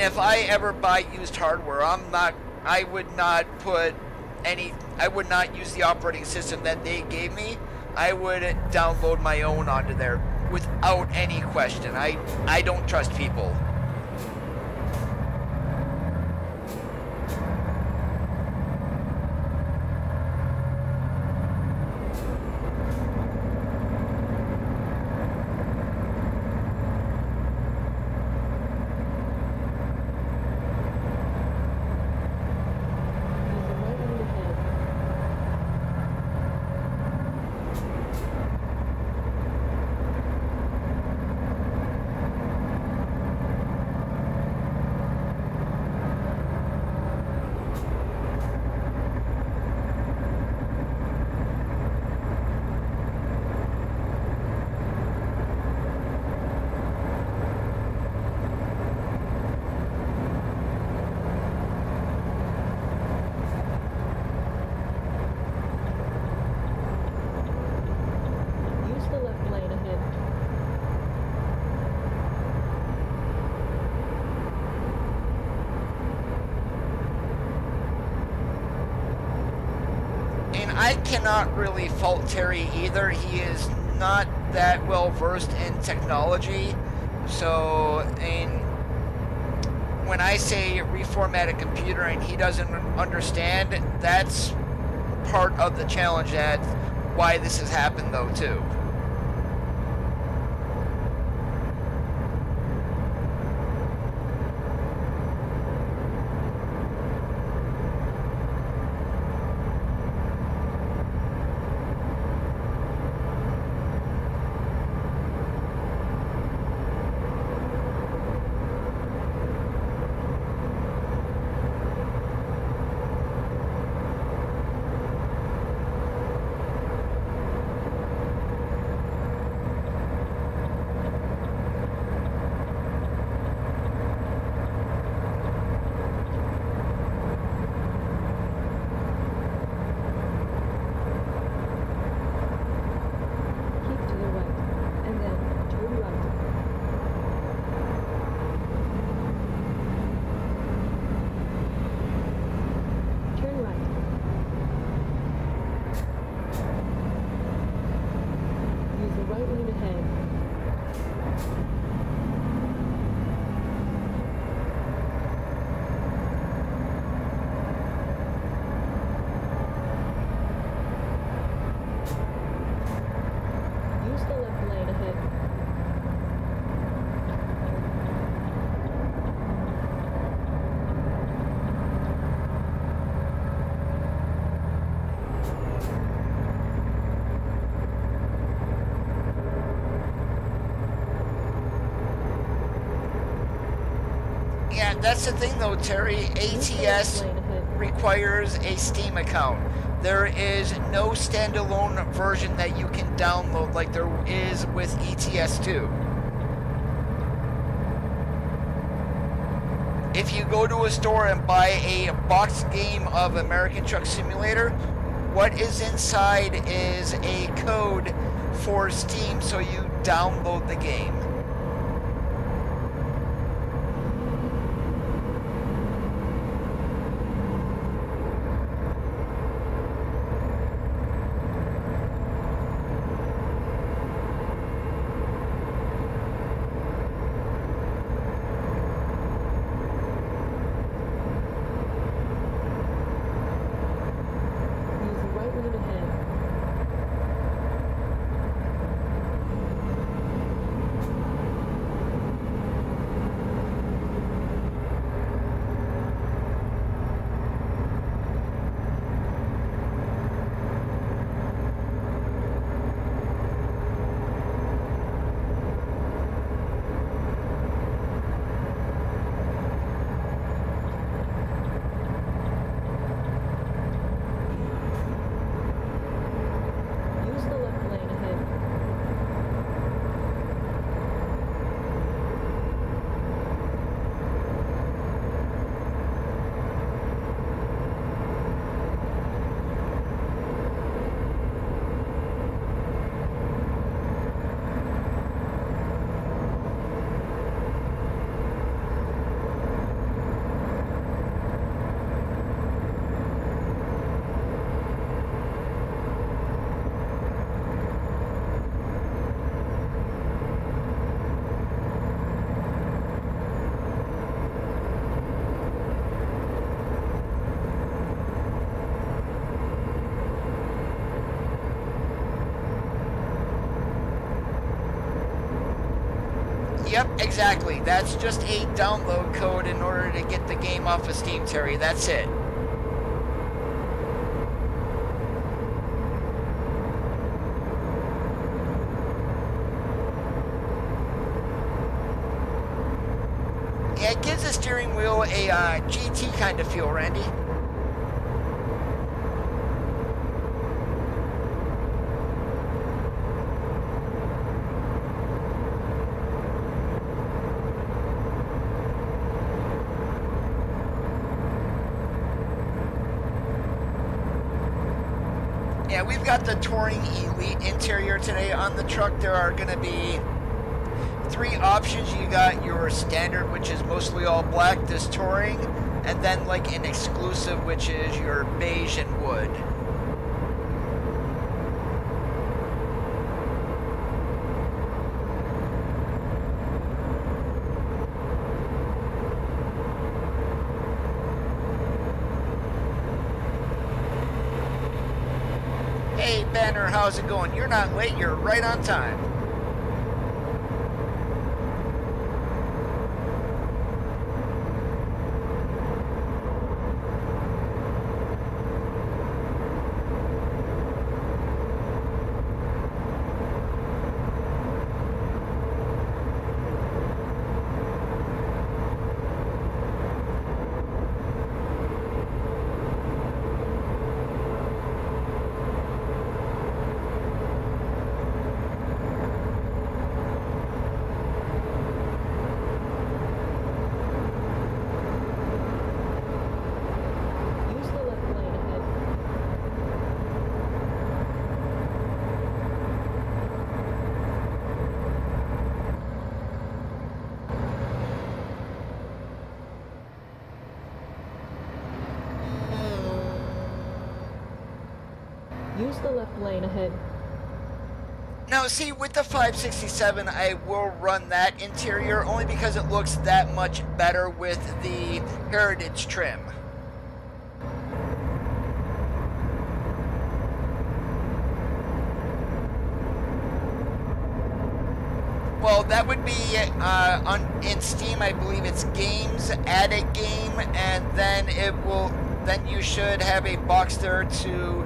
And if I ever buy used hardware, I'm not, I would not put any, I would not use the operating system that they gave me. I would download my own onto there without any question. I, I don't trust people. Cannot really fault Terry either. He is not that well versed in technology. So, and when I say reformat a computer and he doesn't understand, that's part of the challenge that why this has happened though too. Yeah, that's the thing though, Terry. ATS requires a Steam account. There is no standalone version that you can download like there is with E ETS2. If you go to a store and buy a box game of American Truck Simulator, what is inside is a code for Steam so you download the game. Game off of Steam, Terry. That's it. Yeah, it gives the steering wheel a uh, GT kind of feel, Randy. Yeah, we've got the Touring Elite interior today on the truck. There are going to be three options. You got your standard, which is mostly all black, this Touring, and then like an exclusive, which is your beige and wood. Hey, Banner, how's it going? You're not late, you're right on time. Use the left lane ahead. Use the left lane ahead. Now, see, with the 567, I will run that interior only because it looks that much better with the Heritage trim. Well, that would be uh, on in Steam. I believe it's games, add a game, and then it will. Then you should have a box there to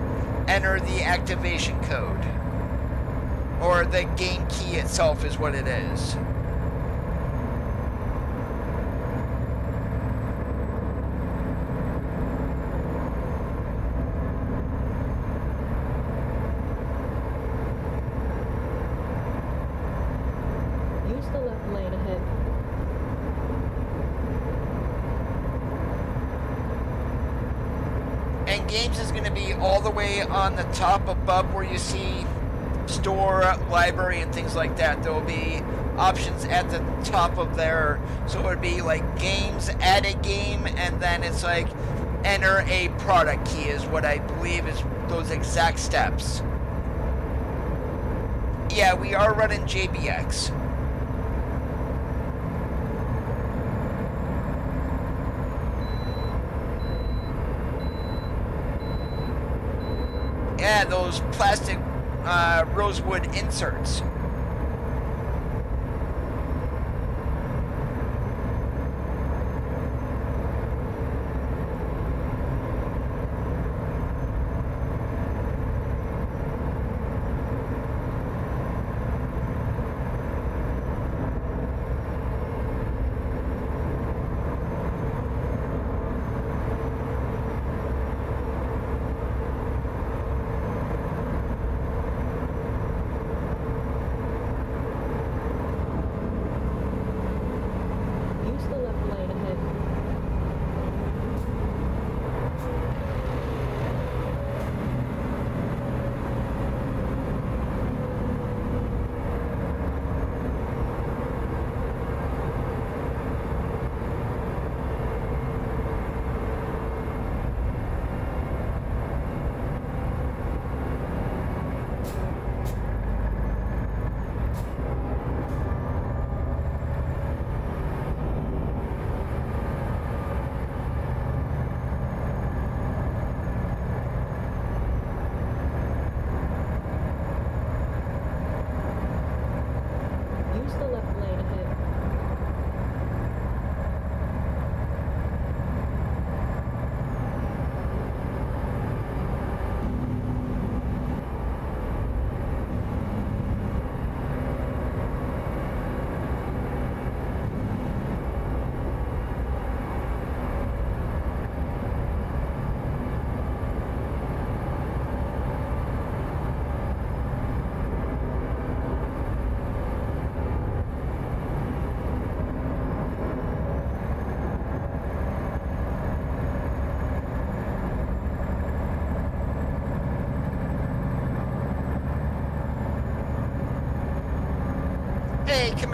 enter the activation code, or the game key itself is what it is. games is going to be all the way on the top above where you see store, library, and things like that. There will be options at the top of there. So it would be like games, add a game, and then it's like enter a product key is what I believe is those exact steps. Yeah, we are running JBX. Yeah, those plastic rosewood inserts.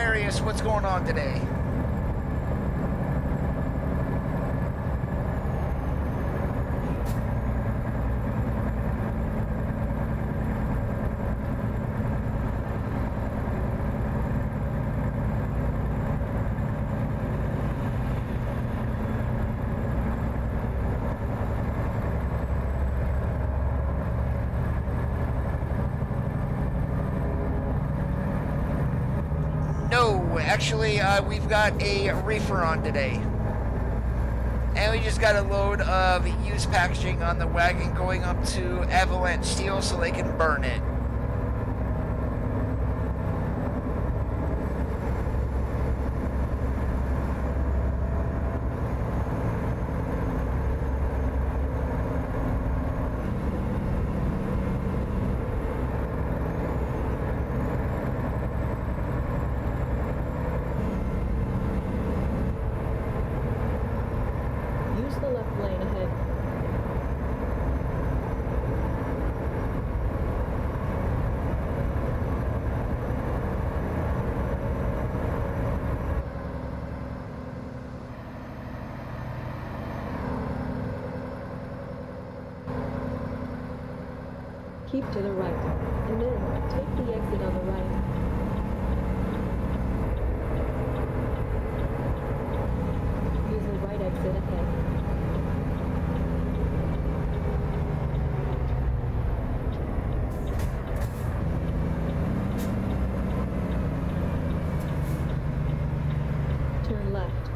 Hey, Camarius, what's going on today? No, actually, uh, we've got a reefer on today. And we just got a load of used packaging on the wagon going up to Avalanche Steel so they can burn it. Use the left lane ahead. Keep to the right, and then take the exit on the right. Use the right exit ahead. Turn left.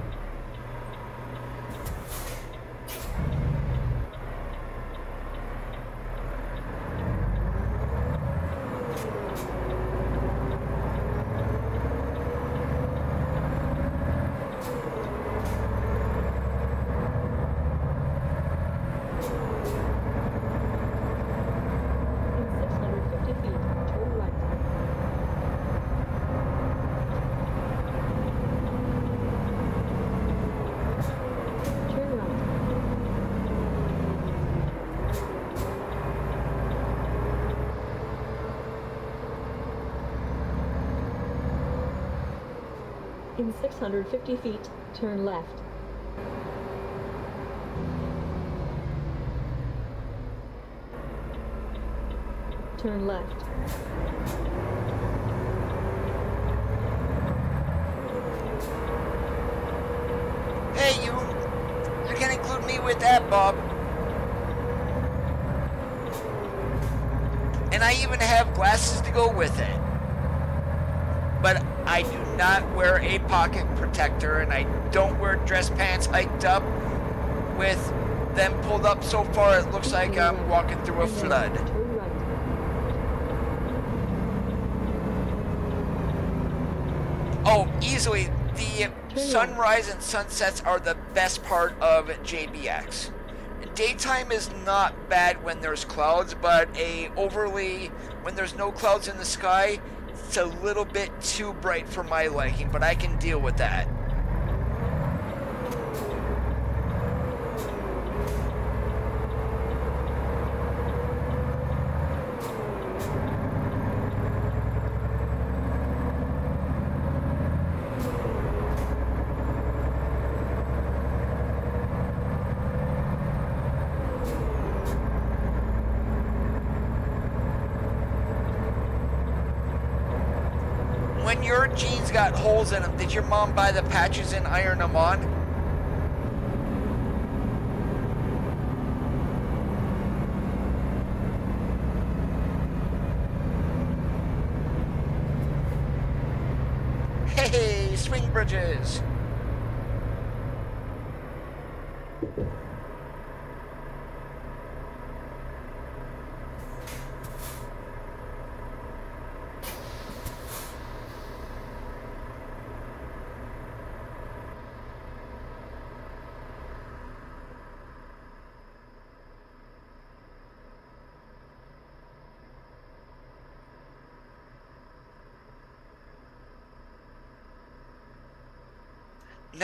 In 650 feet, turn left. Turn left. Hey, you. You can include me with that, Bob. And I even have glasses to go with it. Not wear a pocket protector and I don't wear dress pants hiked up with them pulled up so far it looks like I'm walking through a flood. Oh, easily. The sunrise and sunsets are the best part of JBX. Daytime is not bad when there's clouds, but a overly when there's no clouds in the sky, it's a little bit too bright for my liking, but I can deal with that. When your jeans got holes in them, did your mom buy the patches and iron them on? Hey, swing bridges.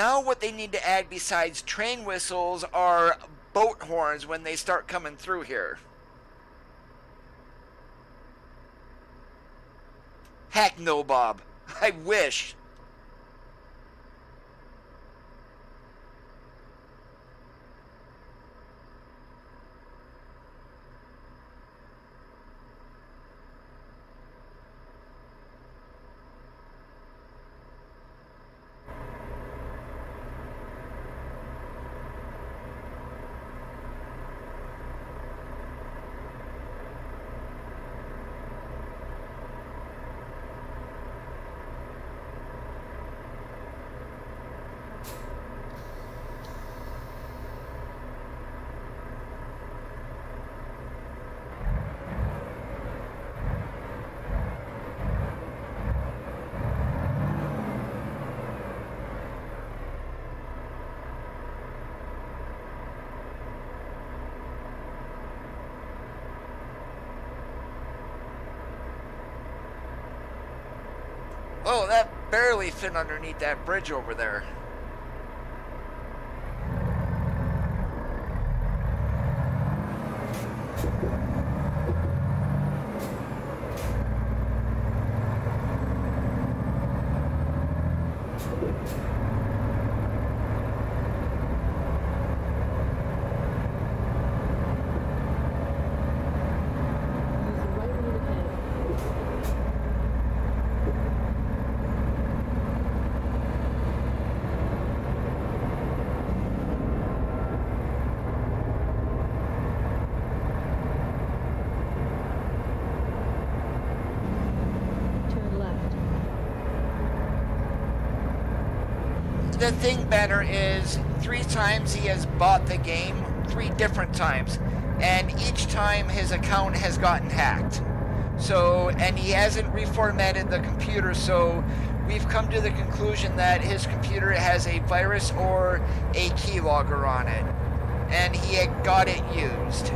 Now what they need to add besides train whistles are boat horns when they start coming through here. Heck no, Bob. I wish. Oh, that barely fit underneath that bridge over there. Use the right rear hand. Turn left. The thing better is three times he has bought the game, three different times, and each time his account has gotten hacked. So, and he hasn't reformatted the computer, so we've come to the conclusion that his computer has a virus or a keylogger on it, and he had got it used.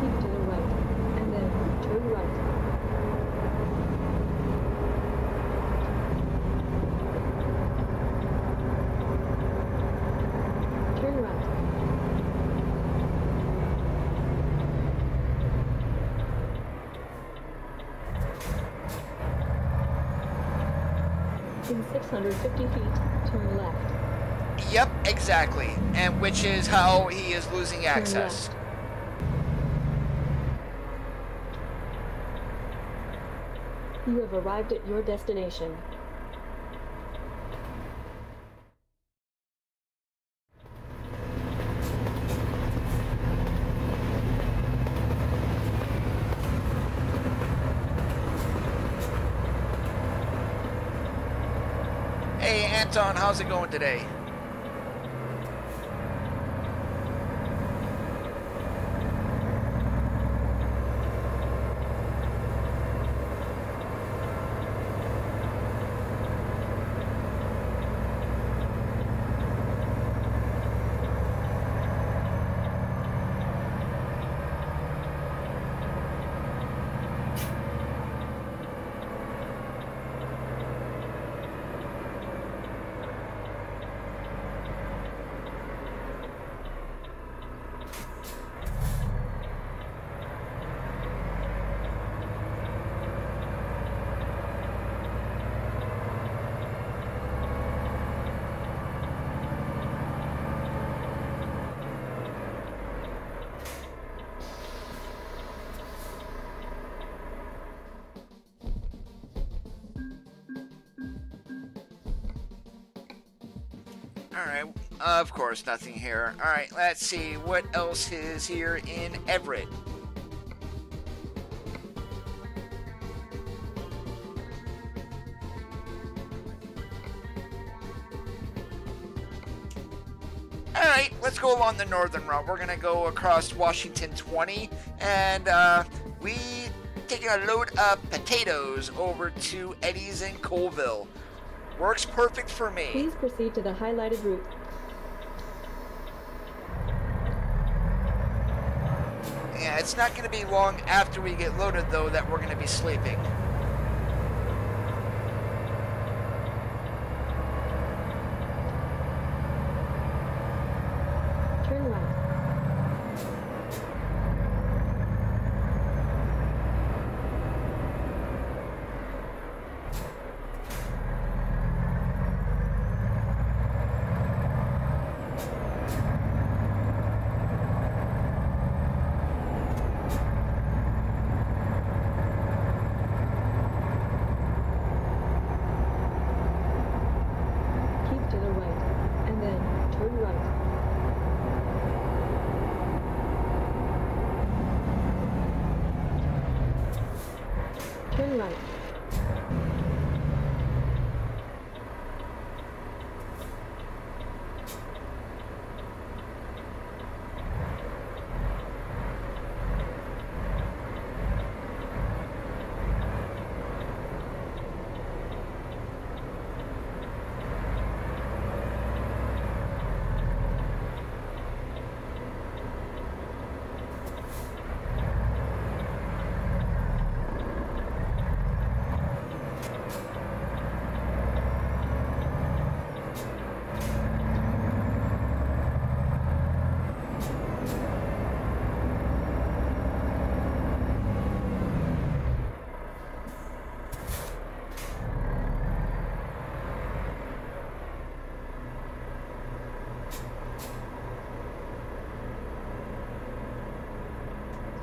Keep to the right. And then turn right. In 650 feet, turn left. Yep, exactly. And which is how he is losing access. You have arrived at your destination. Hey, Anton, how's it going today? Alright, of course, nothing here. Alright, let's see what else is here in Everett. Alright, let's go along the northern route. We're gonna go across Washington 20, and uh, we taking a load of potatoes over to Eddie's in Colville. Works perfect for me. Please proceed to the highlighted route. Yeah, it's not going to be long after we get loaded, though, that we're going to be sleeping. Turn left. Keep to the right, and then turn right. Turn right.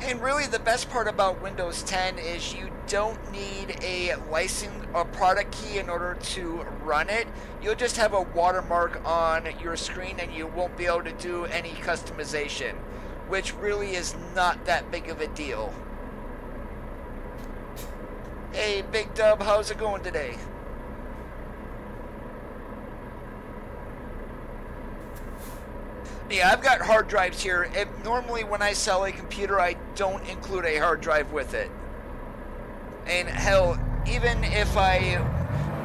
And really, the best part about Windows 10 is you don't need a license or product key in order to run it. You'll just have a watermark on your screen and you won't be able to do any customization, which really is not that big of a deal. Hey, Big Dub, how's it going today? Yeah, I've got hard drives here. It, normally, when I sell a computer, I don't include a hard drive with it. And hell, even if I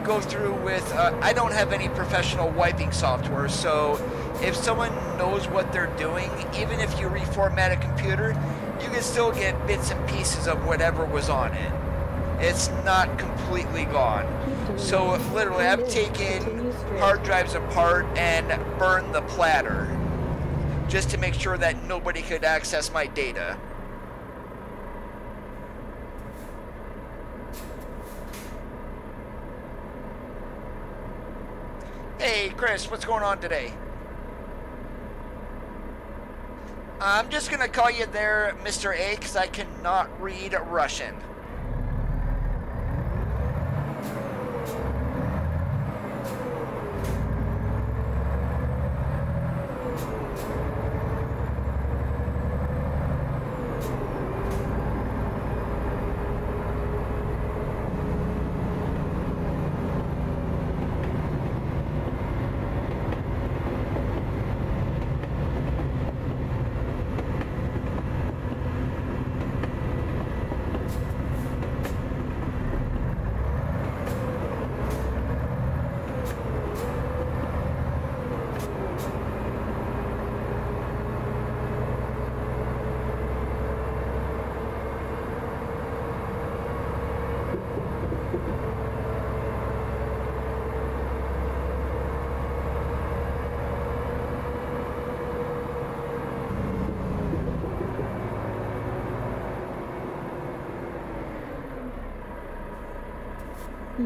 go through with, uh, I don't have any professional wiping software, so if someone knows what they're doing, even if you reformat a computer, you can still get bits and pieces of whatever was on it. It's not completely gone. So literally, I've taken hard drives apart and burned the platter just to make sure that nobody could access my data. Hey, What's going on today? I'm just gonna call you there, Mr. A, because I cannot read Russian.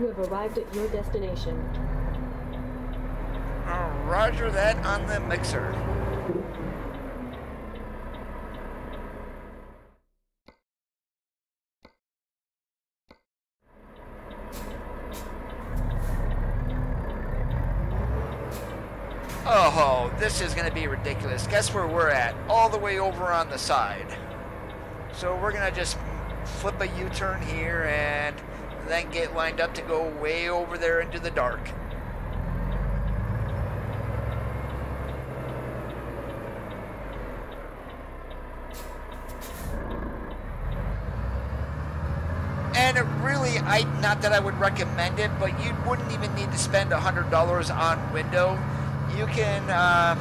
You have arrived at your destination. Uh, roger that on the mixer. Oh, this is going to be ridiculous. Guess where we're at? All the way over on the side. So we're going to just flip a U-turn here and then get lined up to go way over there into the dark. And it really, I not that I would recommend it, but you wouldn't even need to spend $100 on window. You can uh,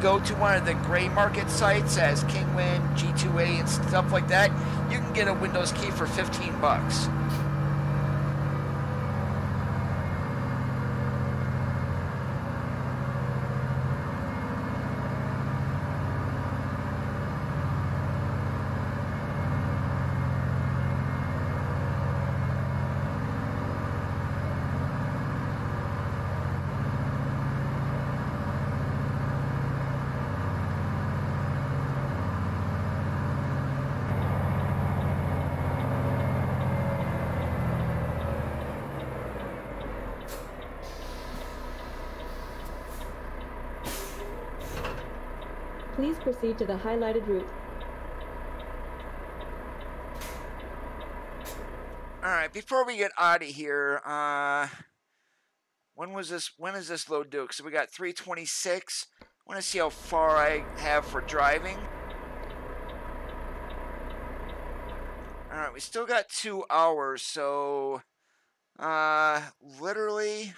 go to one of the gray market sites as Kinguin, G2A, and stuff like that. You can get a Windows key for 15 bucks. Please proceed to the highlighted route. All right, before we get out of here, uh, when was this? When is this load due? So we got 326. I want to see how far I have for driving. All right, we still got two hours, so uh, literally,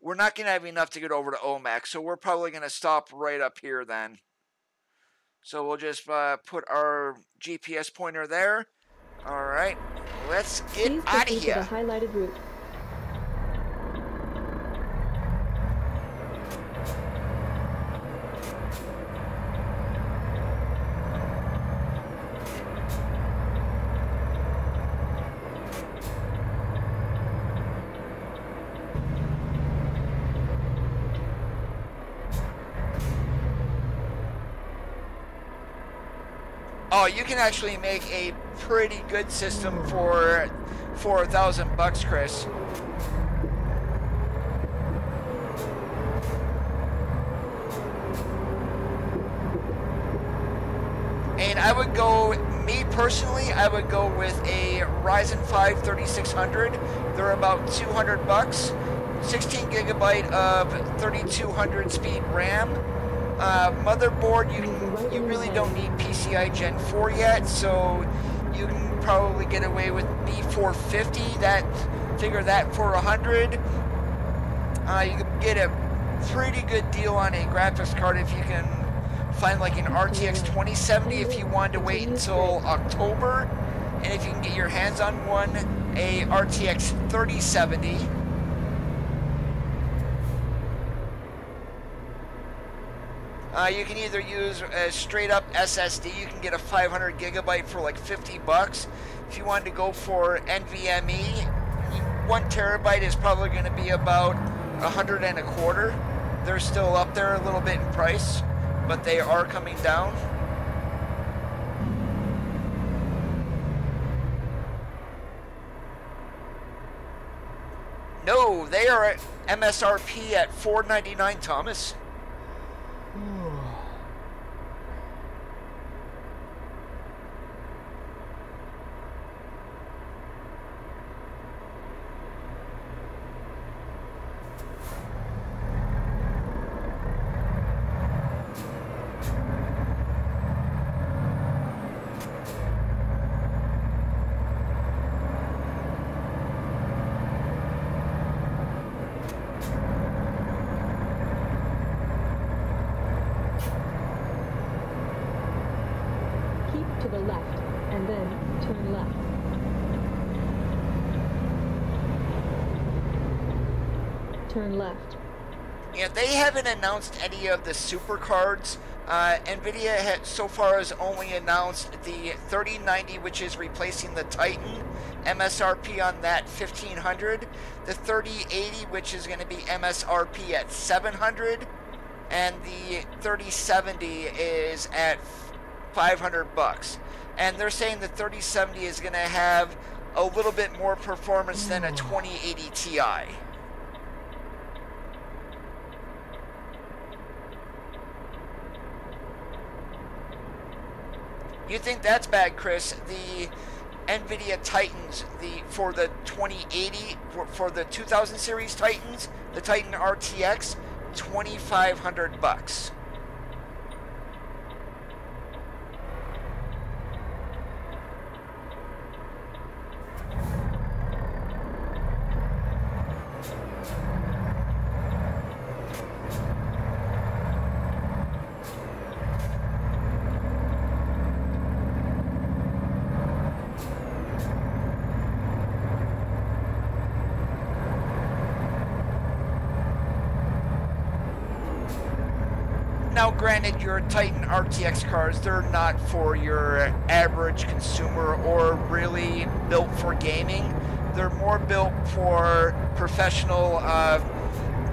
we're not gonna have enough to get over to Omak. So we're probably gonna stop right up here then. So we'll just uh, put our GPS pointer there. All right, let's get out of here. the highlighted route. Can actually make a pretty good system for for a bucks, Chris. And I would go, me personally, I would go with a Ryzen 5 3600. They're about 200 bucks. 16 gigabyte of 3200 speed RAM. Uh, motherboard, you you really don't need PCI Gen 4 yet, so you can probably get away with B450. That figure that for 100. Uh, you can get a pretty good deal on a graphics card if you can find like an RTX 2070 if you wanted to wait until October, and if you can get your hands on one, a RTX 3070. Uh, you can either use a straight up SSD. You can get a 500 gigabyte for like 50 bucks. If you wanted to go for NVMe, one terabyte is probably going to be about a hundred and a quarter. They're still up there a little bit in price, but they are coming down. No, they are at MSRP at 4.99, Thomas. Keep to the left, and then turn left. Turn left. Yeah, they haven't announced any of the super cards. Uh, Nvidia ha- so far has only announced the 3090, which is replacing the Titan. MSRP on that 1500. The 3080, which is going to be MSRP at 700, and the 3070 is at 500 bucks. And they're saying the 3070 is going to have a little bit more performance than a 2080 Ti. You think that's bad, Chris? The Nvidia Titans, the for the 2080 for, for the 2000 series Titans, the Titan RTX, 2500 bucks. Now, granted, your Titan RTX cars, they're not for your average consumer or really built for gaming. They're more built for professional uh,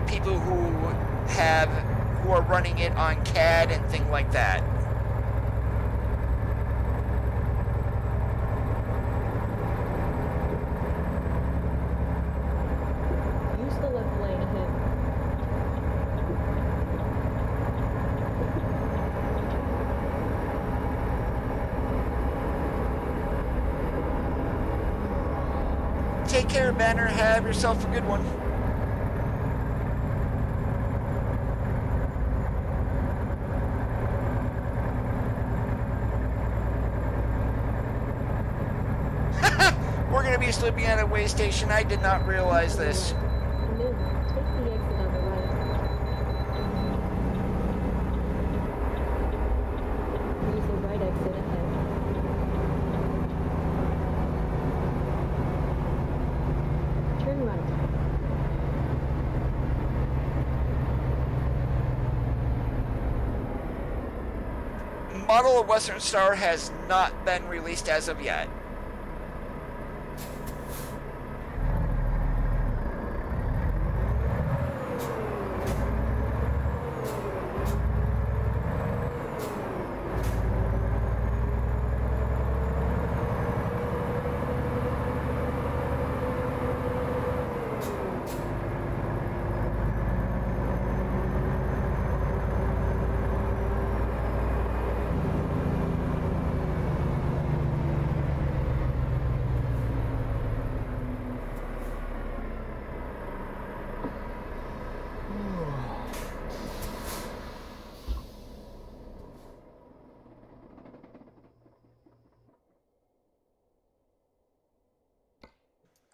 people who have who are running it on CAD and things like that. Use the left lane ahead. Take care, Banner. Have yourself a good one. We're gonna be sleeping at a way station. I did not realize this. And then take the exit on the right. Use the right exit ahead. Turn right. Model of Western Star has not been released as of yet.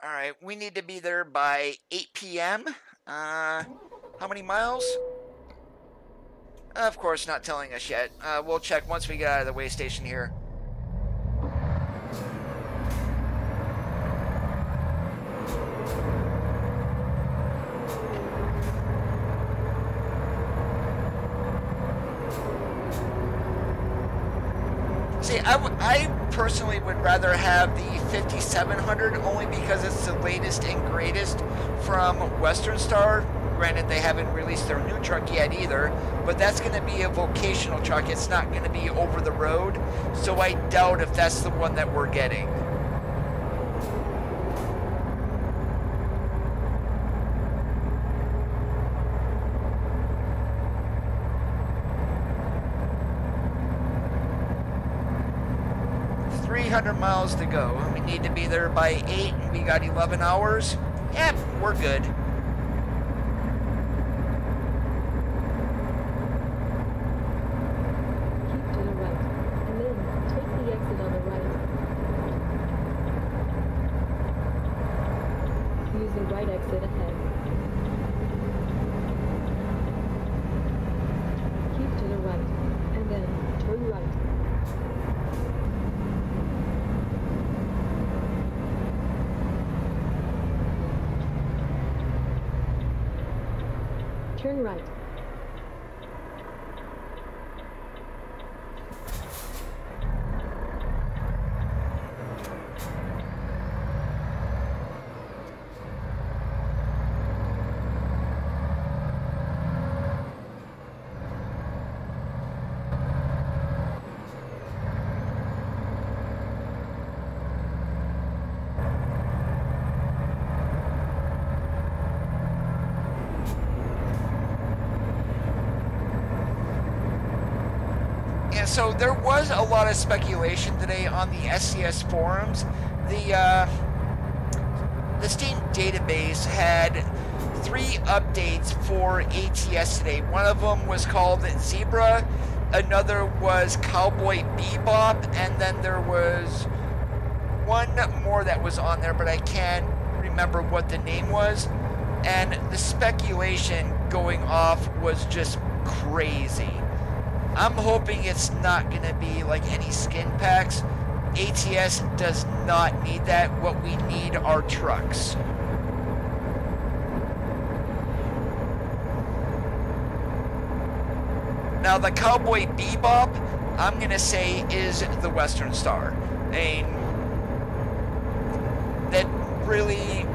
All right, we need to be there by 8 p.m. Uh, how many miles? Of course, not telling us yet. Uh, we'll check once we get out of the way station here. See, I, w- I personally would rather have the 5700 only because it's the latest and greatest from Western Star. Granted, they haven't released their new truck yet either, but that's going to be a vocational truck. It's not going to be over the road, so I doubt if that's the one that we're getting. 300 miles to go. We need to be there by 8, we got 11 hours. Yep, we're good. Keep to the right, and then take the exit on the right. Use the right exit ahead. Keep to the right, and then turn right. Turn right. Yeah, there was a lot of speculation today on the SCS forums. The uh, the Steam database had three updates for ATS today. One of them was called Zebra, another was Cowboy Bebop, and then there was one more that was on there, but I can't remember what the name was. And the speculation going off was just crazy. I'm hoping it's not going to be like any skin packs. ATS does not need that. What we need are trucks. Now, the Cowboy Bebop, I'm going to say, is the Western Star. Mean, that really,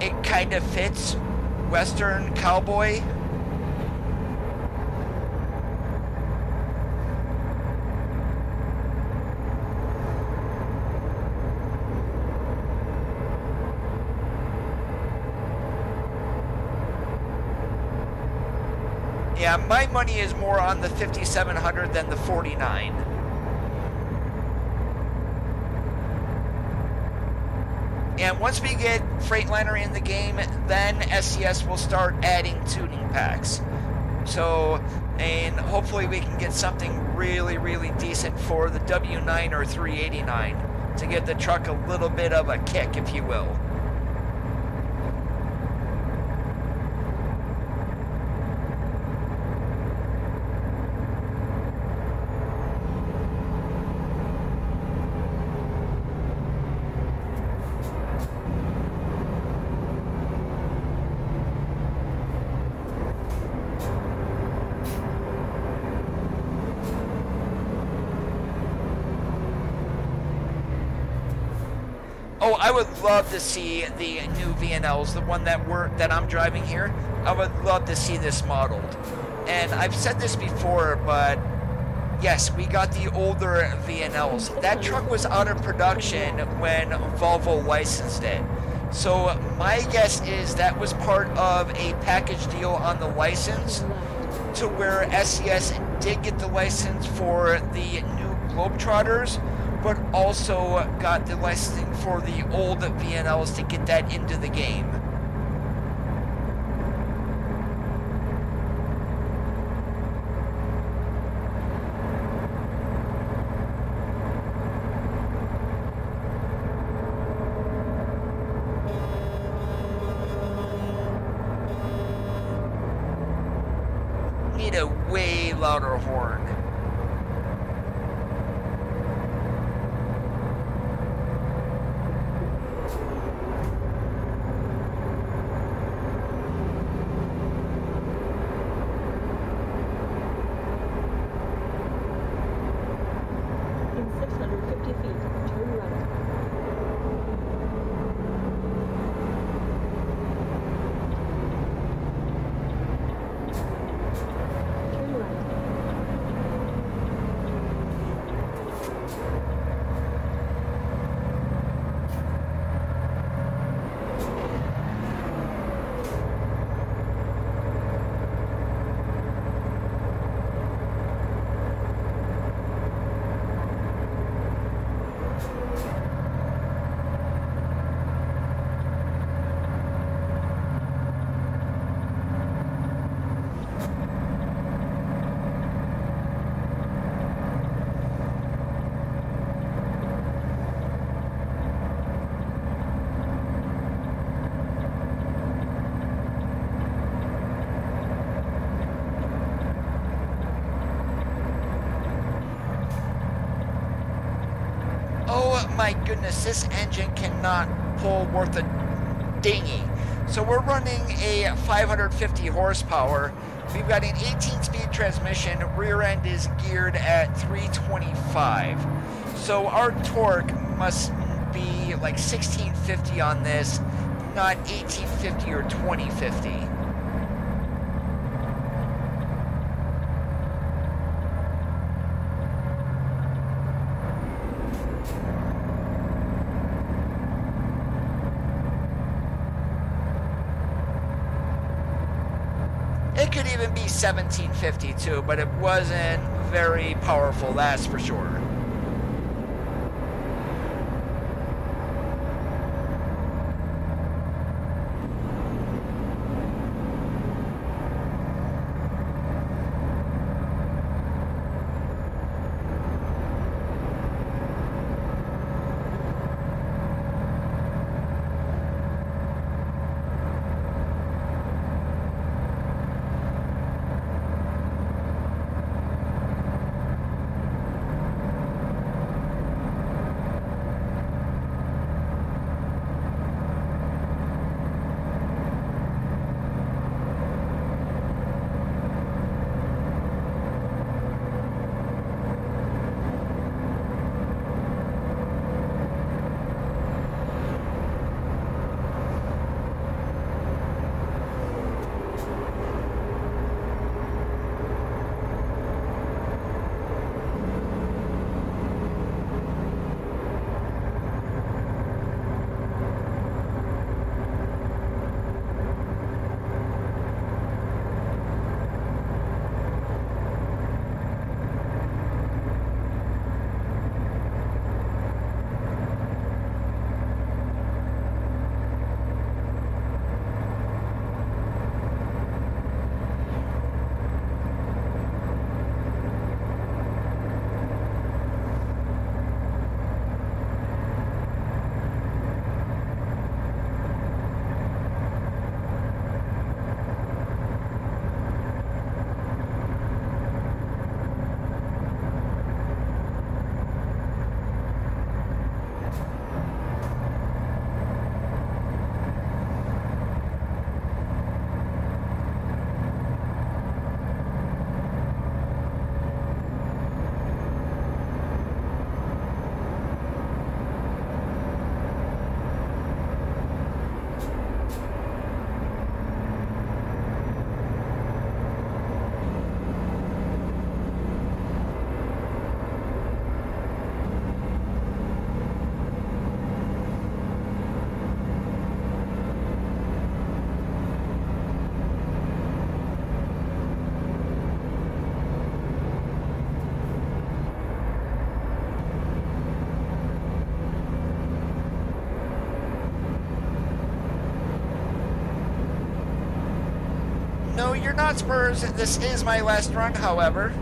it kind of fits Western Cowboy. Yeah, my money is more on the 5700 than the 49. And once we get Freightliner in the game, then SCS will start adding tuning packs. So, and hopefully we can get something really, really decent for the W9 or 389 to get the truck a little bit of a kick, if you will. Oh, I would love to see the new VNLs, the one that we're that I'm driving here. I would love to see this modeled. And I've said this before, but yes, we got the older VNLs. That truck was out of production when Volvo licensed it. So my guess is that was part of a package deal on the license to where SCS did get the license for the new Globetrotters, but also uh, got the licensing for the old VNLs to get that into the game. Need a way louder horn. In 650 my goodness, this engine cannot pull worth a dinghy. So we're running a 550 horsepower. We've got an 18 speed transmission. Rear end is geared at 325. So our torque must be like 1650 on this, not 1850 or 2050. It could even be 1752, but it wasn't very powerful, that's for sure. Spurs. This is my last run, however.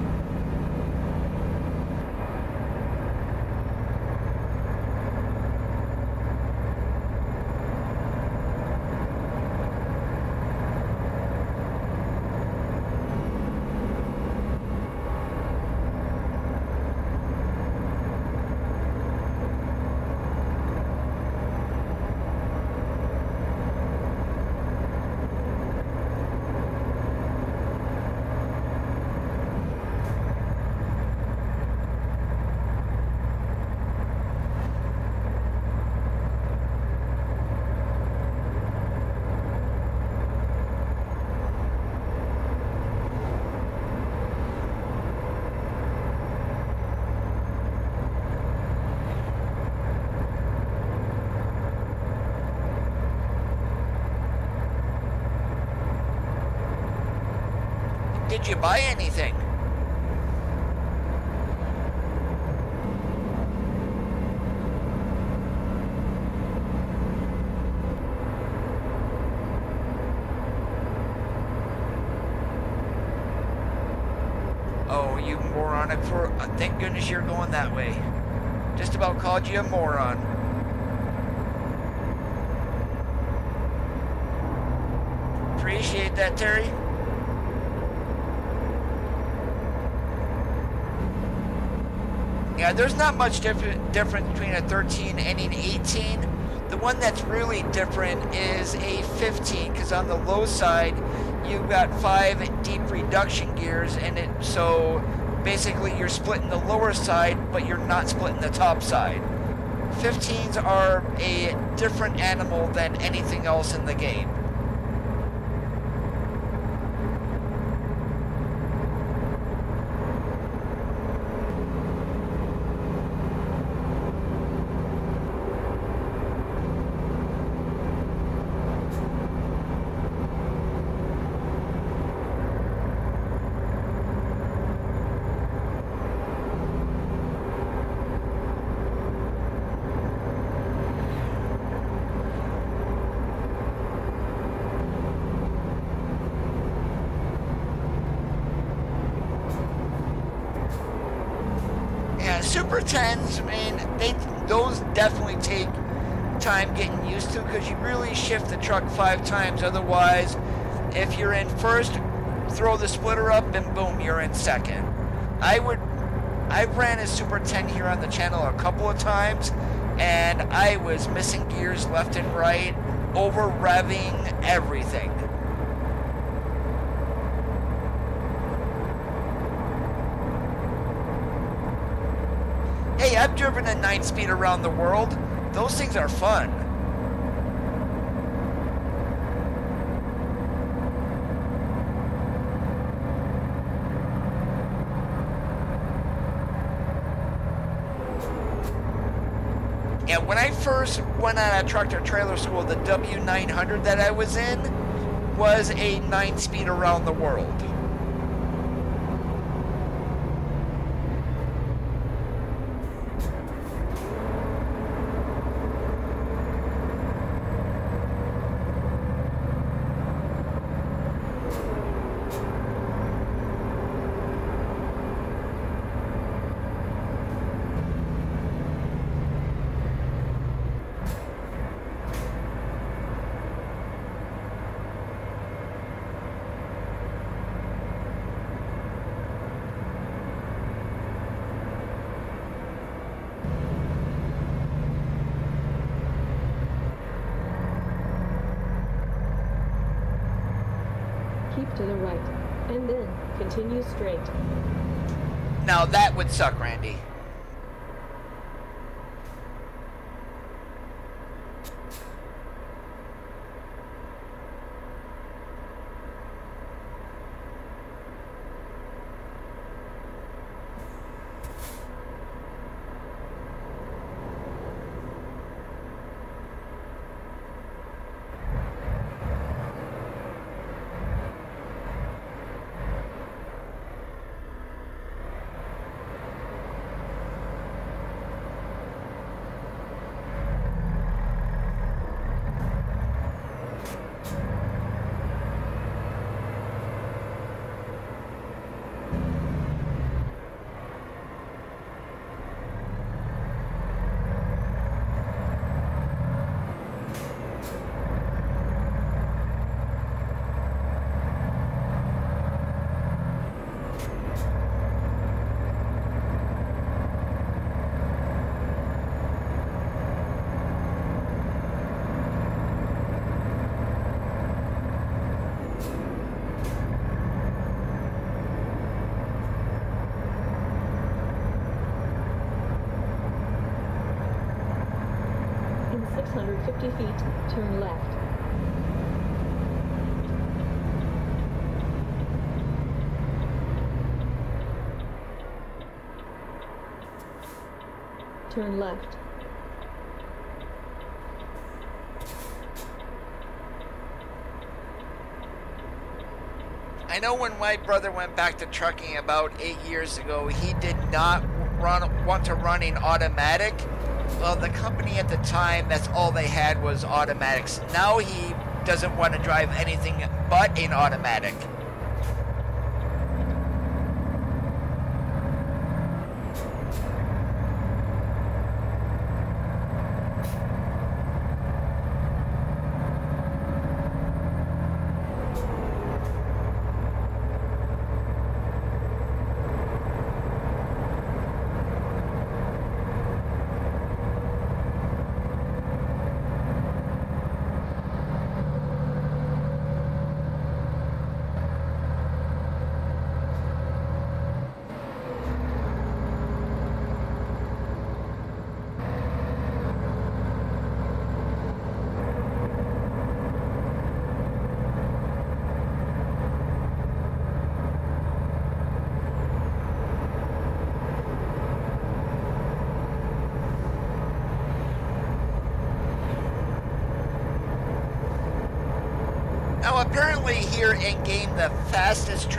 Did you buy anything? Oh, you moronic for... uh, Thank goodness you're going that way. Just about called you a moron. Appreciate that, Terry. Yeah, there's not much different difference between a 13 and an 18. The one that's really different is a 15 because on the low side you've got five deep reduction gears and it so basically you're splitting the lower side but you're not splitting the top side. 15s are a different animal than anything else in the game. Super 10s, I mean, they those definitely take time getting used to because you really shift the truck five times. Otherwise, if you're in first, throw the splitter up and boom, you're in second. I would, I ran a Super 10 here on the channel a couple of times and I was missing gears left and right, over revving everything. Hey, I've driven a 9 speed around the world. Those things are fun. And when I first went on a tractor trailer school, the W900 that I was in was a 9 speed around the world. Keep to the right, and then continue straight. Now that would suck, Randy. In 650 feet, turn left. Turn left. I know when my brother went back to trucking about eight years ago, he did not run want to run in automatic. Well, the company at the time, that's all they had was automatics. Now he doesn't want to drive anything but in automatic.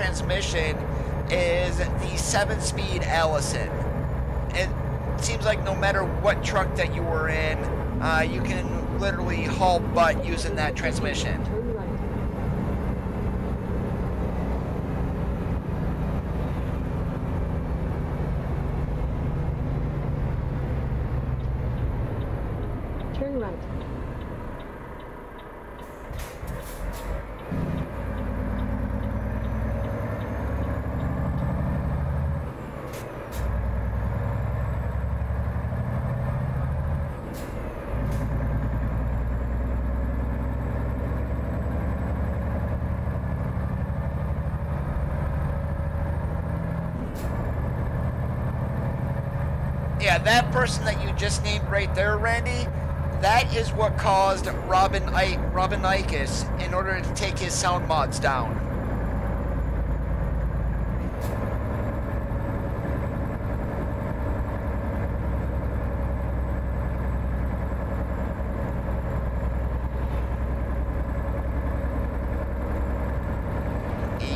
Transmission is the seven speed Allison. It seems like no matter what truck that you were in, uh, you can literally haul butt using that transmission. Turn right. Turn right. Yeah, that person that you just named right there, Randy, that is what caused Robin I- Robin Ikes in order to take his sound mods down.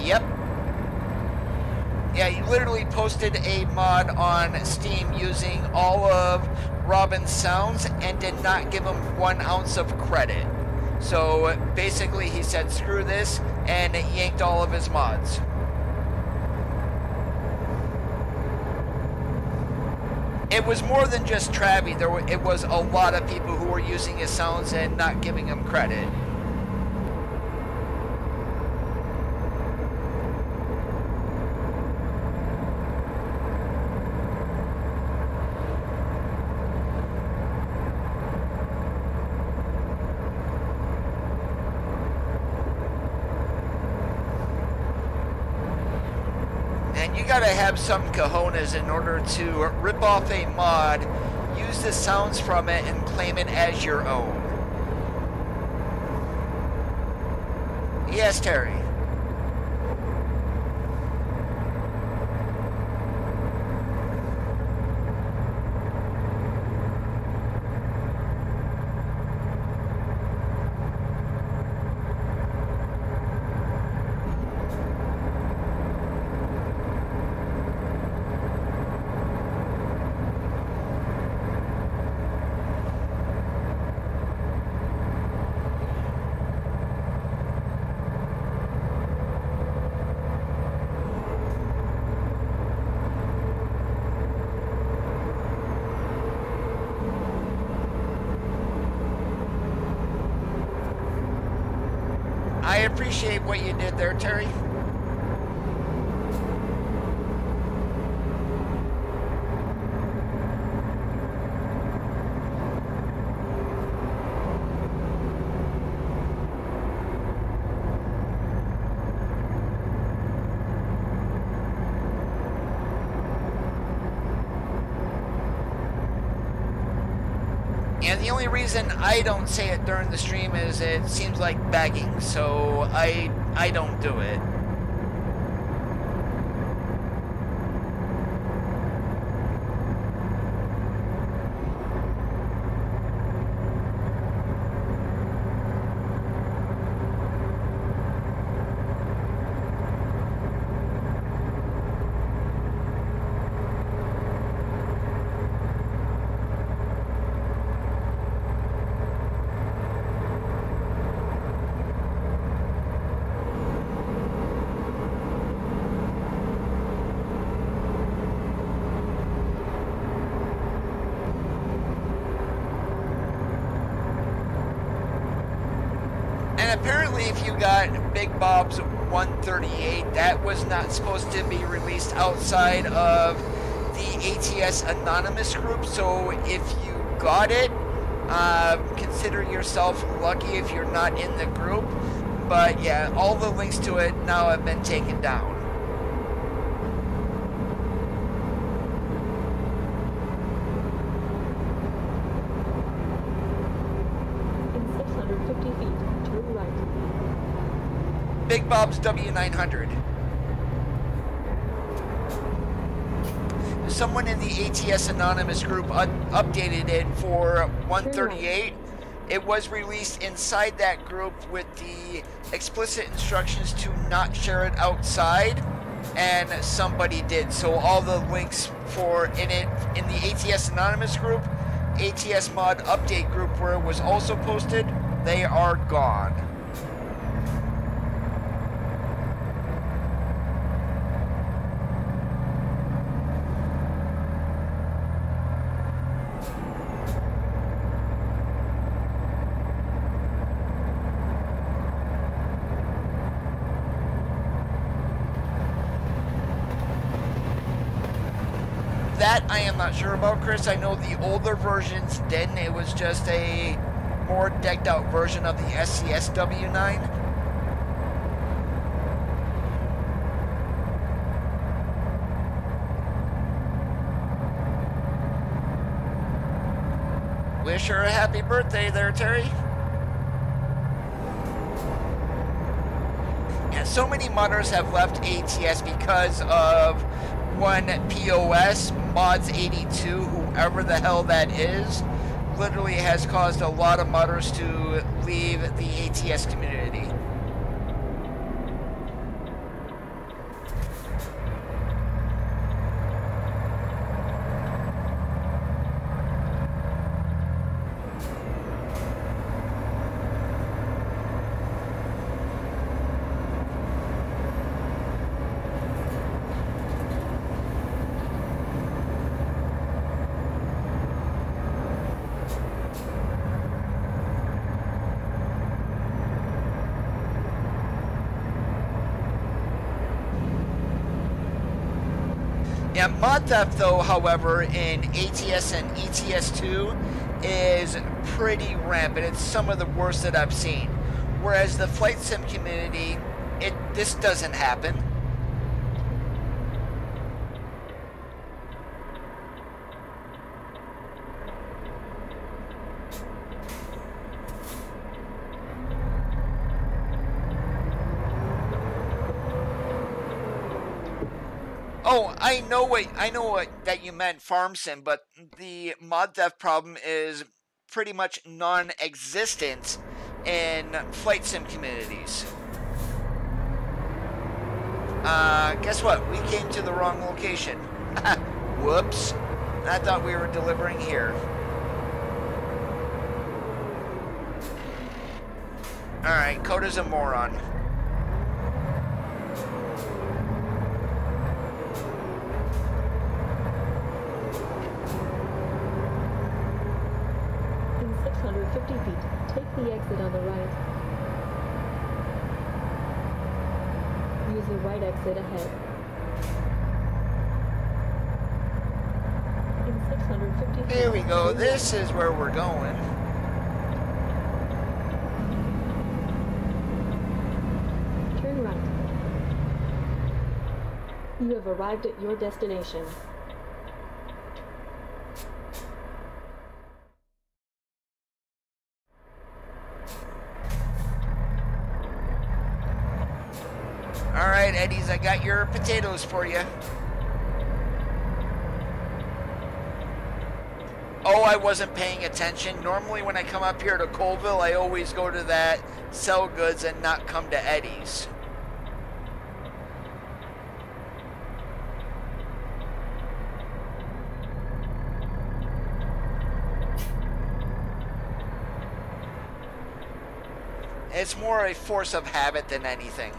Yep. Yeah, he literally posted a mod on Steam using all of Robin's sounds and did not give him one ounce of credit. So basically, he said, screw this, and yanked all of his mods. It was more than just Travi. There were, it was a lot of people who were using his sounds and not giving him credit. And you gotta have some cojones in order to rip off a mod, use the sounds from it, and claim it as your own. Yes, Terry. I appreciate what you did there, Terry. And the only reason I don't say it during the stream is it seems like begging, so I I don't do it. And apparently, if you got Big Bob's 138, that was not supposed to be released outside of the ATS Anonymous group. So if you got it, uh, consider yourself lucky if you're not in the group. But yeah, all the links to it now have been taken down. In 650 feet, turn right. Big Bob's W900. Someone in the ATS Anonymous group updated it for 138, It was released inside that group with the explicit instructions to not share it outside, and somebody did. So all the links for in it in the ATS Anonymous group, ATS Mod Update group where it was also posted, they are gone. That I am not sure about, Chris. I know the older versions didn't. It was just a more decked out version of the SCS W9. Wish her a happy birthday there, Terry. Yeah, so many modders have left ATS because of one POS, Mods 82, whoever the hell that is, literally has caused a lot of modders to leave the ATS community. Theft though, however, in ATS and ETS2 is pretty rampant. It's some of the worst that I've seen. Whereas the flight sim community, it this doesn't happen. Oh, I know what I know what that you meant farm sim, but the mod theft problem is pretty much non-existent in flight sim communities. Uh, guess what? We came to the wrong location. Whoops. I thought we were delivering here. Alright, Coda's a moron. In 650 feet, take the exit on the right. Use the right exit ahead. In 650 feet. There we go. This is where we're going. Turn right. You have arrived at your destination. All right, Eddies, I potatoes for you. Oh, I wasn't paying attention. Normally, when I come up here to Colville, I always go to that sell goods and not come to Eddie's. It's more a force of habit than anything.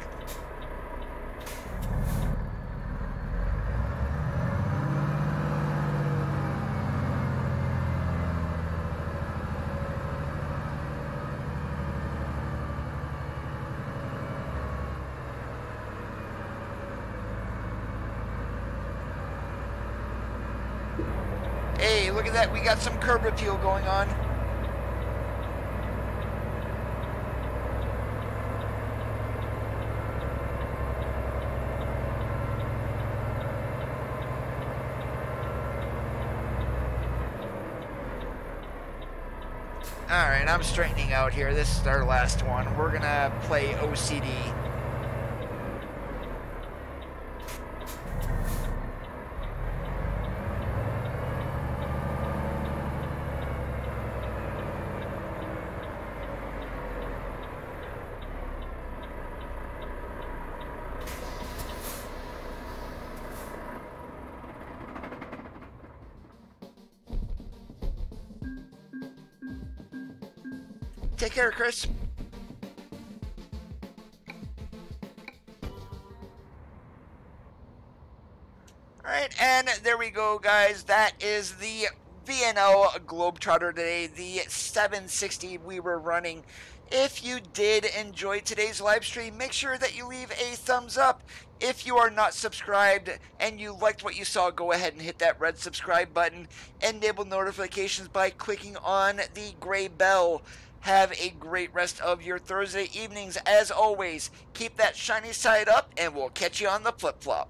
Hey, look at that. We got some curb appeal going on. Alright, I'm straightening out here. This is our last one. We're gonna play OCD. Chris. All right, and there we go, guys. That is the VNL Globetrotter today, the 760 we were running. If you did enjoy today's live stream, make sure that you leave a thumbs up. If you are not subscribed and you liked what you saw, go ahead and hit that red subscribe button. Enable notifications by clicking on the gray bell. Have a great rest of your Thursday evenings. As always, keep that shiny side up, and we'll catch you on the flip flop.